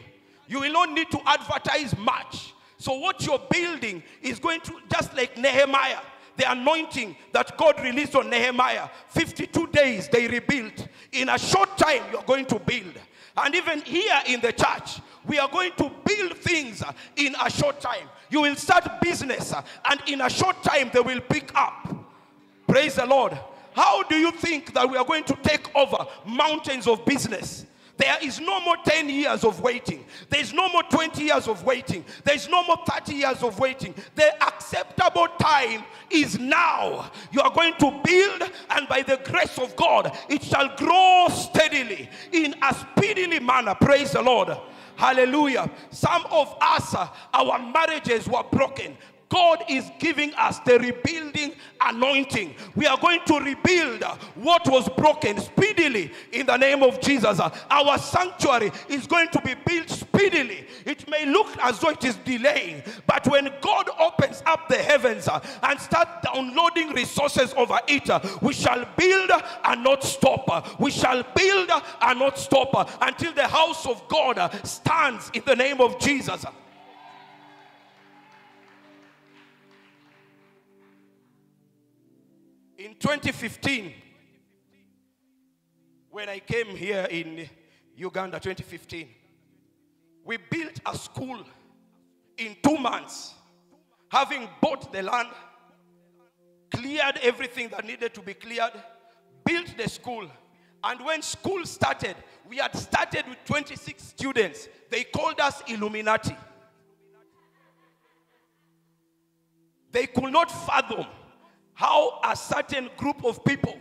You will not need to advertise much. So, what you're building is going to, just like Nehemiah, the anointing that God released on Nehemiah, 52 days they rebuilt. In a short time, you're going to build. And even here in the church, we are going to build things in a short time. You will start business, and in a short time, they will pick up. Praise the Lord. How do you think that we are going to take over mountains of business? There is no more 10 years of waiting. There is no more 20 years of waiting. There is no more 30 years of waiting. The acceptable time is now. You are going to build, and by the grace of God, it shall grow steadily in a speedily manner. Praise the Lord. Hallelujah. Some of us, uh, our marriages were broken. God is giving us the rebuilding anointing. We are going to rebuild what was broken speedily in the name of Jesus. Our sanctuary is going to be built speedily. It may look as though it is delaying, but when God opens up the heavens and start downloading resources over it, we shall build and not stop. We shall build and not stop until the house of God stands in the name of Jesus. In 2015, when I came here in Uganda, 2015, we built a school in two months, having bought the land, cleared everything that needed to be cleared, built the school. And when school started, we had started with 26 students. They called us Illuminati. They could not fathom how a certain group of people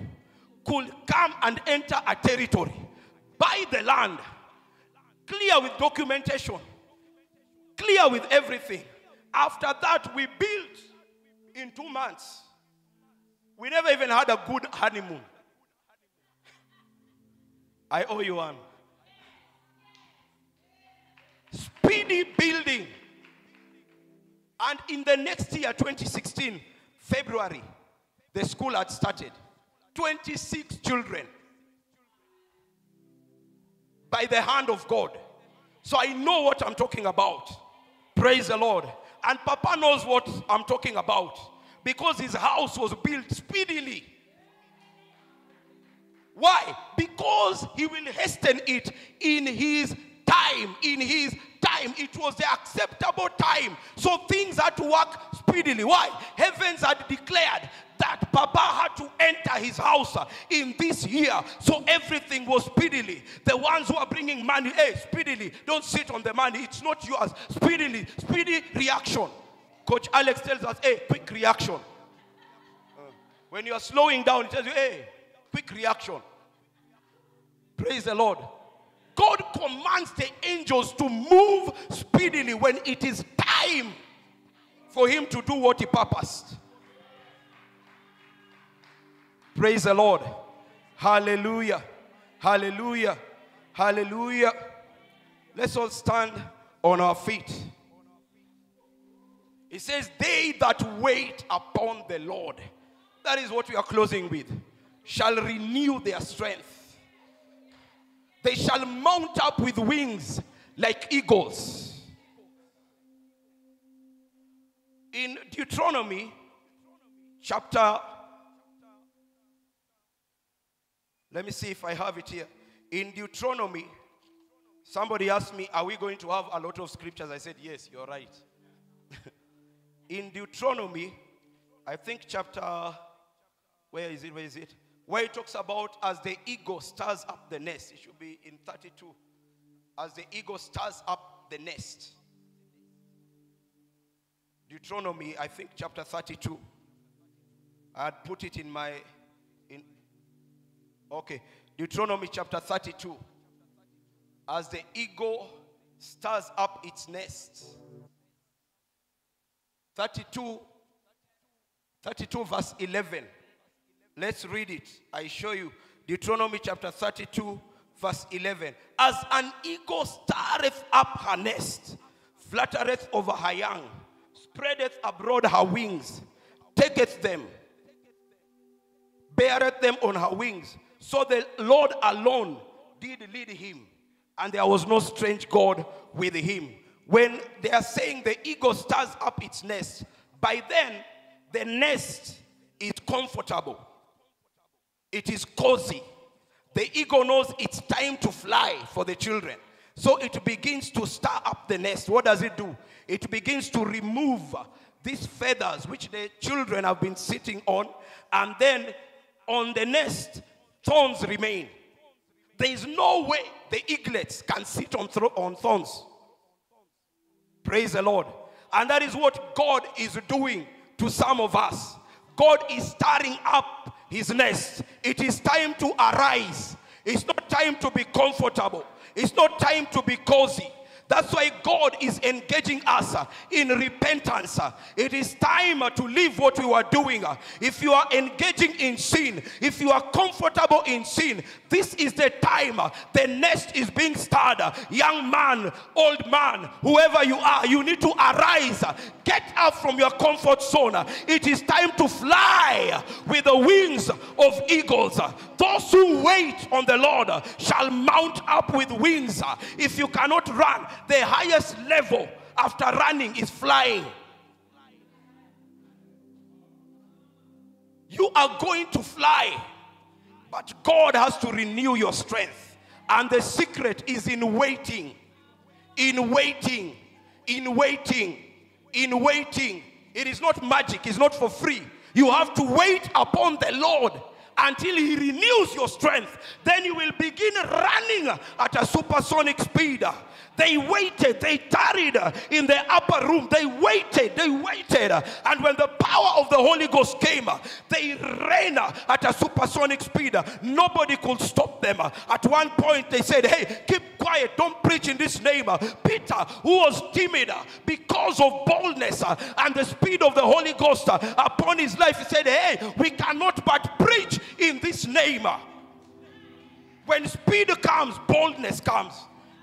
could come and enter a territory, buy the land, clear with documentation, clear with everything. After that, we built in two months. We never even had a good honeymoon. I owe you one. Speedy building. And in the next year, 2016, February, the school had started. 26 children by the hand of God. So I know what I'm talking about. Praise the Lord. And Papa knows what I'm talking about because his house was built speedily. Why? Because he will hasten it in his time. In his time. It was the acceptable time. So things had to work speedily. Why? Heavens had declared that Papa had to enter his house in this year. So everything was speedily. The ones who are bringing money, hey, speedily. Don't sit on the money. It's not yours. Speedily. Speedy reaction. Coach Alex tells us, hey, quick reaction. When you are slowing down, he tells you, hey, quick reaction. Praise the Lord. God commands the angels to move speedily when it is time for him to do what he purposed. Praise the Lord. Hallelujah. Hallelujah. Hallelujah. Let's all stand on our feet. It says, They that wait upon the Lord, that is what we are closing with, shall renew their strength. They shall mount up with wings like eagles. In Deuteronomy chapter, let me see if I have it here. In Deuteronomy, somebody asked me, Are we going to have a lot of scriptures? I said, Yes, you're right. In Deuteronomy, I think chapter, where is it? Where is it? Where it talks about as the eagle stirs up the nest. It should be in 32. As the eagle stirs up the nest. Deuteronomy, I think chapter 32. I had put it in my okay. Deuteronomy chapter 32. As the eagle stirs up its nest. 32 32 verse 11. Let's read it. I show you Deuteronomy chapter 32 verse 11. As an eagle stirreth up her nest, fluttereth over her young, spreadeth abroad her wings, taketh them, beareth them on her wings. So the Lord alone did lead him, and there was no strange God with him. When they are saying the ego stirs up its nest, by then the nest is comfortable, it is cozy. The ego knows it's time to fly for the children. So it begins to stir up the nest. What does it do? It begins to remove these feathers which the children have been sitting on, and then on the nest, thorns remain. There is no way the eaglets can sit on, thro- on thorns. Praise the Lord. And that is what God is doing to some of us. God is stirring up his nest. It is time to arise. It's not time to be comfortable. It's not time to be cozy. That's why God is engaging us uh, in repentance. Uh, It is time uh, to leave what we were doing. Uh, if you are engaging in sin, if you are comfortable in sin, this is the time. Uh, the nest is being stirred. Uh, young man, old man, whoever you are, you need to arise. Get up from your comfort zone. It is time to fly with the wings of eagles. Those who wait on the Lord shall mount up with wings. If you cannot run, the highest level after running is flying. You are going to fly, but God has to renew your strength. And the secret is in waiting, in waiting, in waiting, in waiting. It is not magic, it's not for free. You have to wait upon the Lord until He renews your strength. Then you will begin running at a supersonic speed. They waited, they tarried in the upper room. They waited, they waited. And when the power of the Holy Ghost came, they ran at a supersonic speed. Nobody could stop them. At one point, they said, Hey, keep quiet, don't preach in this name. Peter, who was timid because of boldness and the speed of the Holy Ghost upon his life, he said, Hey, we cannot but preach in this name. When speed comes, boldness comes.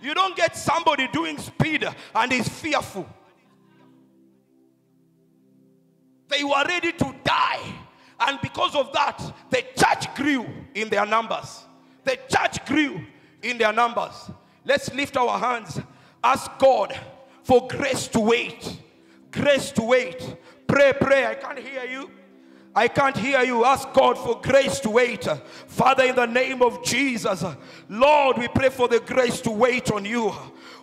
You don't get somebody doing speed and is fearful. They were ready to die. And because of that, the church grew in their numbers. The church grew in their numbers. Let's lift our hands. Ask God for grace to wait. Grace to wait. Pray, pray. I can't hear you. I can't hear you. Ask God for grace to wait. Father, in the name of Jesus, Lord, we pray for the grace to wait on you.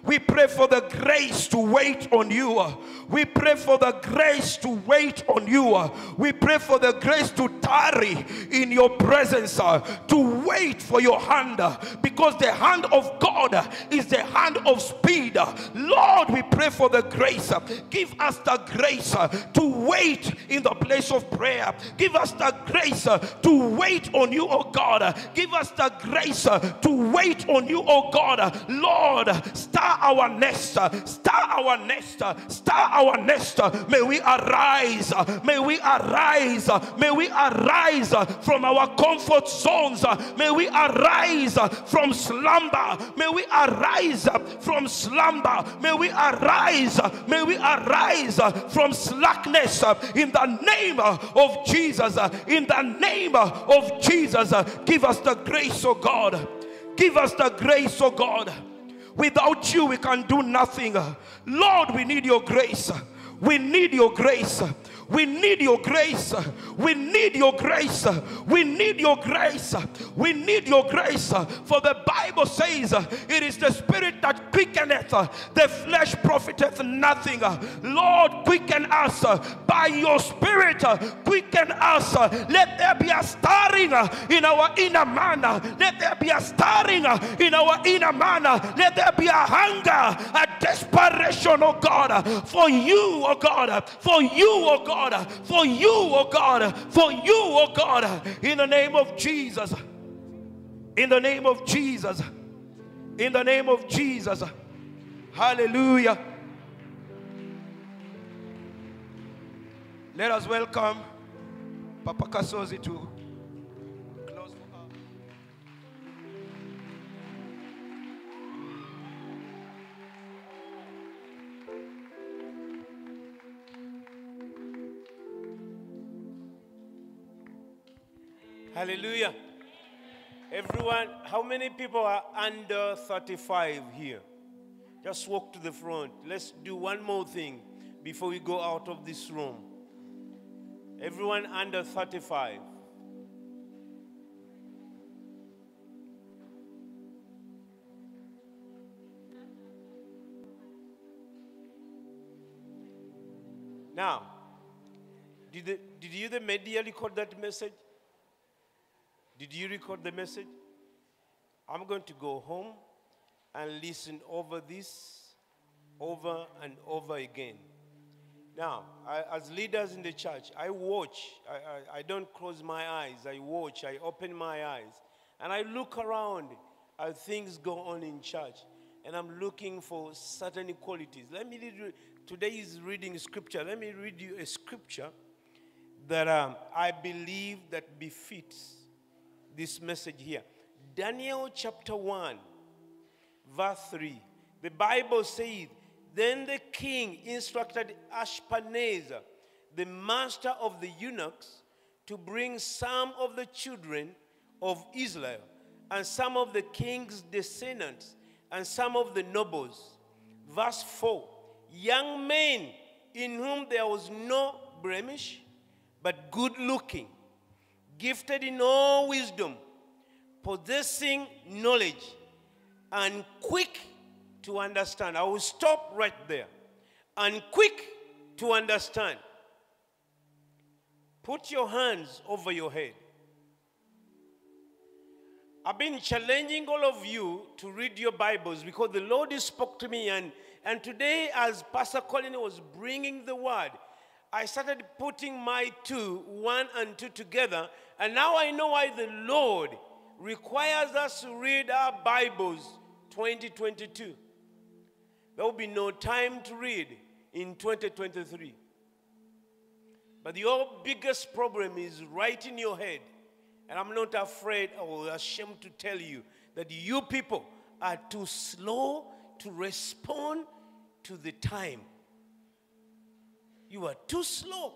We pray for the grace to wait on you. We pray for the grace to wait on you. We pray for the grace to tarry in your presence, to wait for your hand, because the hand of God is the hand of speed. Lord, we pray for the grace. Give us the grace to wait in the place of prayer. Give us the grace uh, to wait on you, oh God. Uh, Give us the grace uh, to wait on you, oh God. Uh, Lord, stir our nest, star stir our nest, star our nest. uh, May we arise, uh, may we arise, uh, may we arise uh, from our comfort zones. uh, May we arise uh, from slumber. May we arise uh, from slumber. May we arise, uh, may we arise uh, from slackness uh, in the name uh, of Jesus. Uh, In the name of Jesus, uh, give us the grace, oh God. Give us the grace, oh God. Without you, we can do nothing. Lord, we need your grace. We need your grace. We need your grace. We need your grace. We need your grace. We need your grace. For the Bible says, It is the spirit that quickeneth, the flesh profiteth nothing. Lord, quicken us by your spirit. Quicken us. Let there be a stirring in our inner man. Let there be a stirring in our inner man. Let there be a hunger, a desperation, oh God, for you, oh God, for you, oh God, Uh, for you, oh God, uh, for you, oh God, uh, in the name of Jesus. In the name of Jesus. In the name of Jesus. Hallelujah. Let us welcome Papa Kasozi to Hallelujah. Everyone, how many people are under 35 here? Just walk to the front. Let's do one more thing before we go out of this room. Everyone under 35. Now, did, the, did you, the media, record that message? Did you record the message? I'm going to go home and listen over this over and over again. Now, I, as leaders in the church, I watch. I, I, I don't close my eyes. I watch. I open my eyes. And I look around as things go on in church. And I'm looking for certain qualities. Let me read you, today is reading scripture. Let me read you a scripture that um, I believe that befits this message here. Daniel chapter 1, verse 3. The Bible says, Then the king instructed Ashpenazar, the master of the eunuchs, to bring some of the children of Israel and some of the king's descendants and some of the nobles. Verse 4 Young men in whom there was no blemish, but good looking, gifted in all wisdom, possessing knowledge, and quick to understand. I will stop right there. And quick to understand. Put your hands over your head. I've been challenging all of you to read your Bibles because the Lord spoke to me. And, and today, as Pastor Colin was bringing the word, I started putting my two, one and two together. And now I know why the Lord requires us to read our Bibles 2022. There will be no time to read in 2023. But your biggest problem is right in your head. And I'm not afraid or ashamed to tell you that you people are too slow to respond to the time. You are too slow.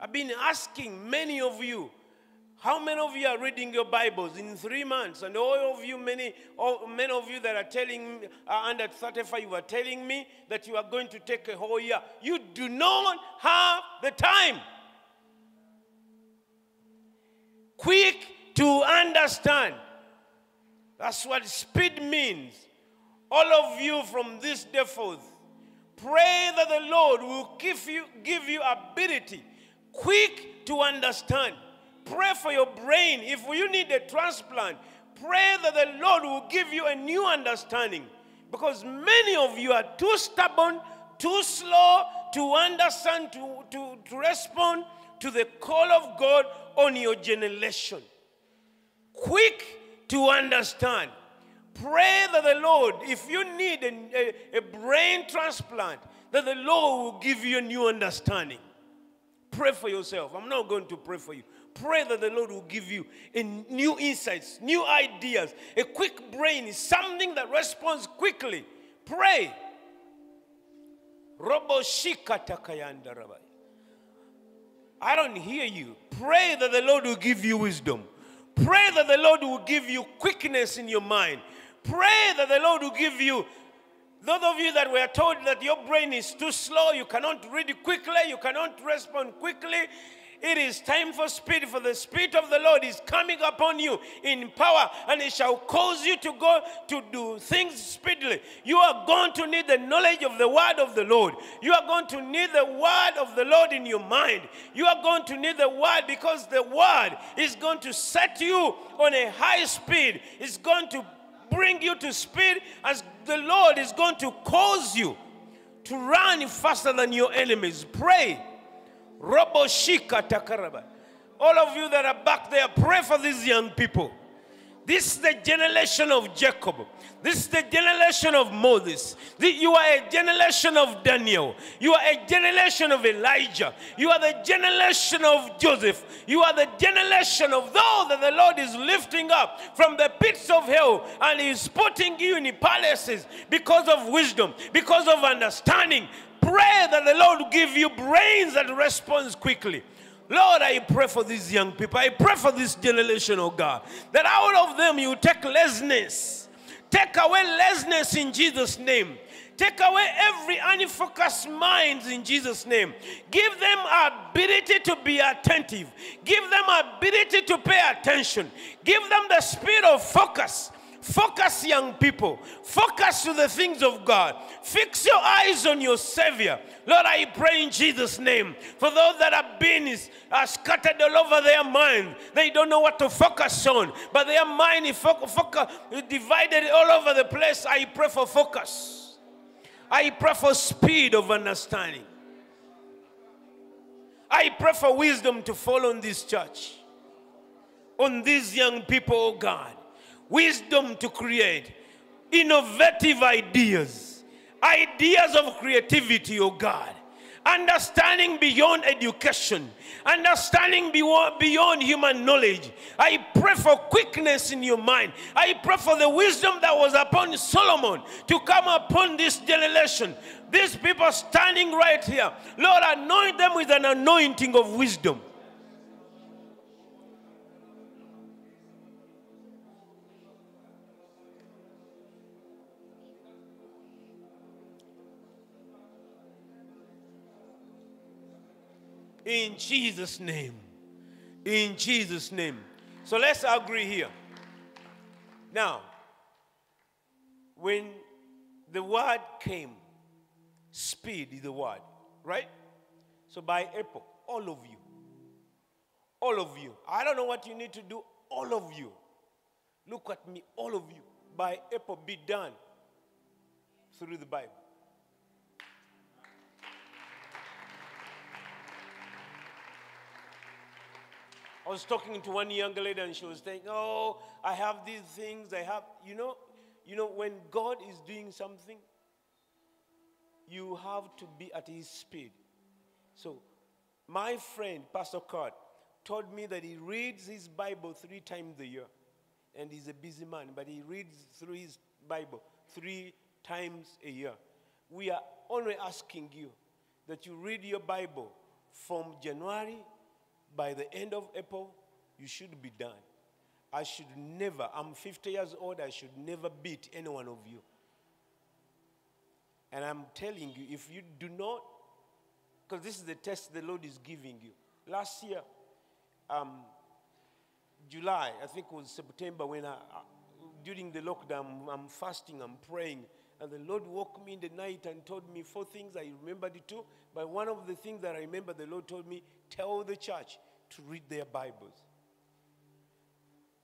I've been asking many of you, how many of you are reading your Bibles in three months? And all of you, many, all, many of you that are telling me, are under 35, you are telling me that you are going to take a whole year. You do not have the time. quick to understand. That's what speed means. All of you from this day forth, pray that the Lord will give you, give you ability, quick to understand. Pray for your brain. If you need a transplant, pray that the Lord will give you a new understanding. Because many of you are too stubborn, too slow to understand, to, to, to respond to the call of God on your generation. Quick to understand. Pray that the Lord, if you need a, a, a brain transplant, that the Lord will give you a new understanding. Pray for yourself. I'm not going to pray for you. Pray that the Lord will give you a new insights, new ideas. A quick brain something that responds quickly. Pray. I don't hear you. Pray that the Lord will give you wisdom. Pray that the Lord will give you quickness in your mind. Pray that the Lord will give you. Those of you that were told that your brain is too slow, you cannot read quickly, you cannot respond quickly, it is time for speed, for the Spirit of the Lord is coming upon you in power, and it shall cause you to go to do things speedily. You are going to need the knowledge of the word of the Lord. You are going to need the word of the Lord in your mind. You are going to need the word because the word is going to set you on a high speed. It's going to bring you to speed as the Lord is going to cause you to run faster than your enemies. Pray Roboshika takaraba. All of you that are back there, pray for these young people. This is the generation of Jacob. This is the generation of Moses. You are a generation of Daniel. You are a generation of Elijah. You are the generation of Joseph. You are the generation of those that the Lord is lifting up from the pits of hell and is putting you in palaces because of wisdom, because of understanding, pray that the Lord give you brains that responds quickly. Lord, I pray for these young people. I pray for this generation, oh God, that out of them you take laziness. Take away laziness in Jesus' name. Take away every unfocused mind in Jesus' name. Give them ability to be attentive. Give them ability to pay attention. Give them the spirit of focus Focus, young people. Focus to the things of God. Fix your eyes on your Savior. Lord, I pray in Jesus' name for those that have been are scattered all over their mind. They don't know what to focus on, but their mind is foc- divided all over the place. I pray for focus. I pray for speed of understanding. I pray for wisdom to fall on this church, on these young people, oh God. Wisdom to create innovative ideas, ideas of creativity, oh God. Understanding beyond education, understanding beyond human knowledge. I pray for quickness in your mind. I pray for the wisdom that was upon Solomon to come upon this generation. These people standing right here, Lord, anoint them with an anointing of wisdom. In Jesus' name. In Jesus' name. So let's agree here. Now, when the word came, speed is the word, right? So by April, all of you, all of you, I don't know what you need to do, all of you, look at me, all of you, by April, be done through the Bible. I was talking to one young lady and she was saying, Oh, I have these things, I have, you know, you know, when God is doing something, you have to be at his speed. So, my friend, Pastor Kurt, told me that he reads his Bible three times a year. And he's a busy man, but he reads through his Bible three times a year. We are only asking you that you read your Bible from January by the end of April, you should be done. I should never, I'm 50 years old, I should never beat any one of you. And I'm telling you, if you do not, because this is the test the Lord is giving you. Last year, um, July, I think it was September, when I, I during the lockdown, I'm fasting, I'm praying, and the Lord woke me in the night and told me four things. I remembered it too. But one of the things that I remember, the Lord told me, tell the church to read their Bibles.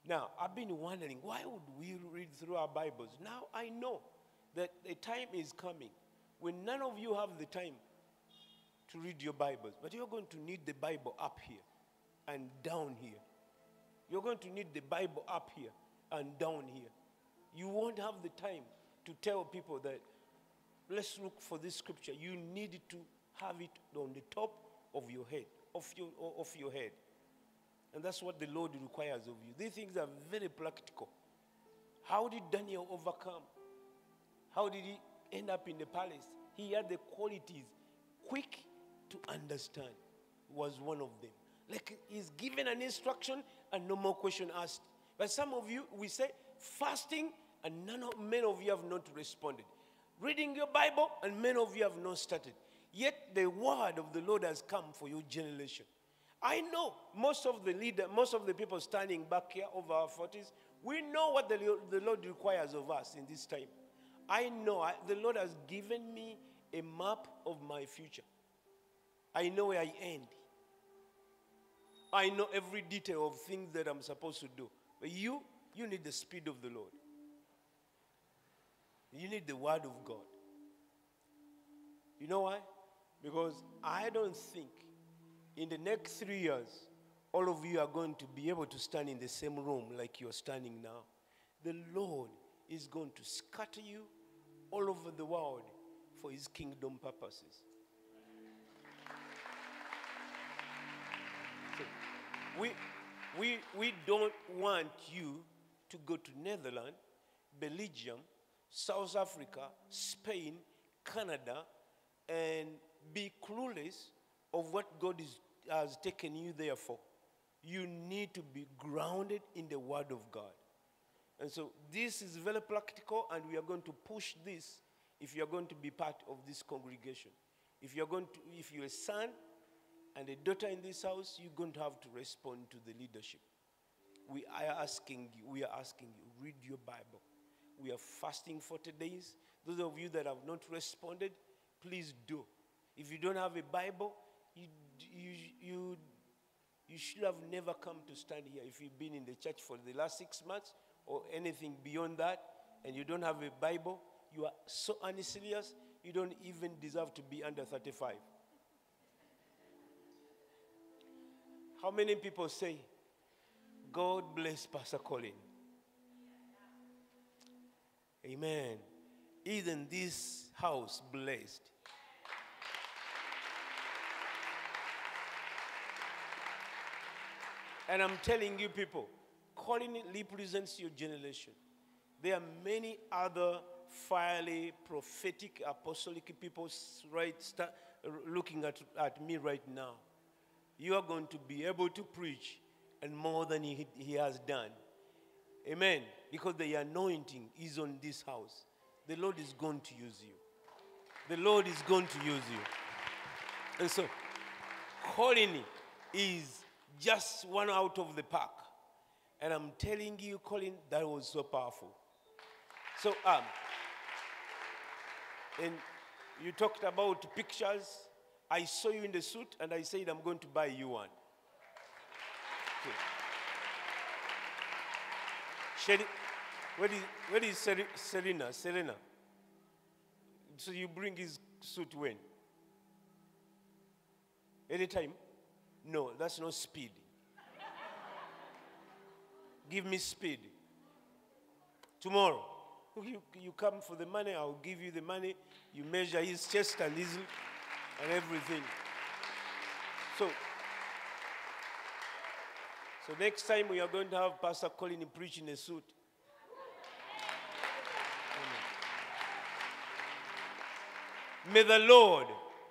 Now, I've been wondering, why would we read through our Bibles? Now I know that the time is coming when none of you have the time to read your Bibles, but you're going to need the Bible up here and down here. You're going to need the Bible up here and down here. You won't have the time to tell people that, let's look for this scripture. You need to have it on the top of your head, of your, of your head. And that's what the Lord requires of you. These things are very practical. How did Daniel overcome? How did he end up in the palace? He had the qualities quick to understand was one of them. Like he's given an instruction and no more question asked. But some of you, we say fasting, and none of many of you have not responded. Reading your Bible, and many of you have not started. Yet the word of the Lord has come for your generation. I know most of the leader, most of the people standing back here over our 40s, we know what the, the Lord requires of us in this time. I know I, the Lord has given me a map of my future. I know where I end. I know every detail of things that I'm supposed to do. But you, you need the speed of the Lord. You need the word of God. You know why? Because I don't think in the next three years, all of you are going to be able to stand in the same room like you're standing now. The Lord is going to scatter you all over the world for his kingdom purposes. So, we, we, we don't want you to go to Netherlands, Belgium, South Africa, Spain, Canada, and be clueless of what God is, has taken you there for. You need to be grounded in the Word of God. And so this is very practical, and we are going to push this if you are going to be part of this congregation. If you're going to, if you're a son and a daughter in this house, you're going to have to respond to the leadership. We are asking you, we are asking you, read your Bible. We are fasting 40 days. Those of you that have not responded, please do. If you don't have a Bible, you, you, you, you should have never come to stand here if you've been in the church for the last six months or anything beyond that and you don't have a Bible. You are so unserious, you don't even deserve to be under 35. How many people say, God bless Pastor Colin? Amen. Isn't this house blessed? And I'm telling you, people, Colin represents your generation. There are many other fiery, prophetic, apostolic people right, start, looking at, at me right now. You are going to be able to preach and more than he, he has done. Amen. Because the anointing is on this house. The Lord is going to use you. The Lord is going to use you. And so, Colin is just one out of the pack. And I'm telling you, Colin, that was so powerful. So, um, and you talked about pictures. I saw you in the suit, and I said, I'm going to buy you one. Okay. Where is, where is Serena? Serena. So you bring his suit when? Anytime? No, that's not speed. Give me speed. Tomorrow. You, you come for the money, I'll give you the money. You measure his chest and his and everything. So, so next time we are going to have Pastor Colin preach in a suit. May the Lord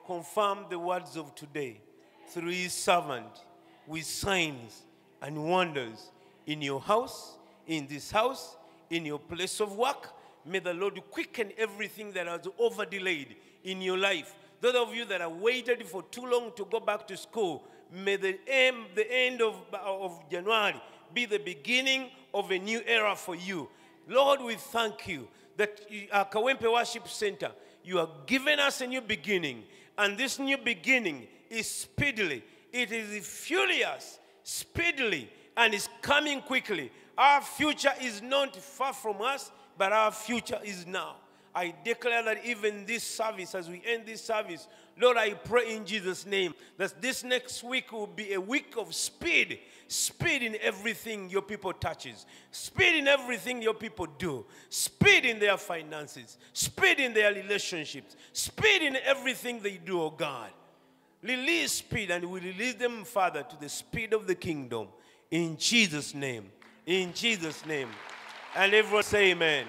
confirm the words of today through his servant with signs and wonders in your house, in this house, in your place of work. May the Lord quicken everything that has over delayed in your life. Those of you that have waited for too long to go back to school, may the end, the end of, of January be the beginning of a new era for you. Lord, we thank you that at Kawempe Worship Center, you have given us a new beginning, and this new beginning is speedily, it is furious, speedily, and is coming quickly. Our future is not far from us, but our future is now. I declare that even this service, as we end this service, Lord, I pray in Jesus' name that this next week will be a week of speed. Speed in everything your people touches. Speed in everything your people do. Speed in their finances. Speed in their relationships. Speed in everything they do, oh God. Release speed and we release them, Father, to the speed of the kingdom. In Jesus' name. In Jesus' name. And everyone say amen.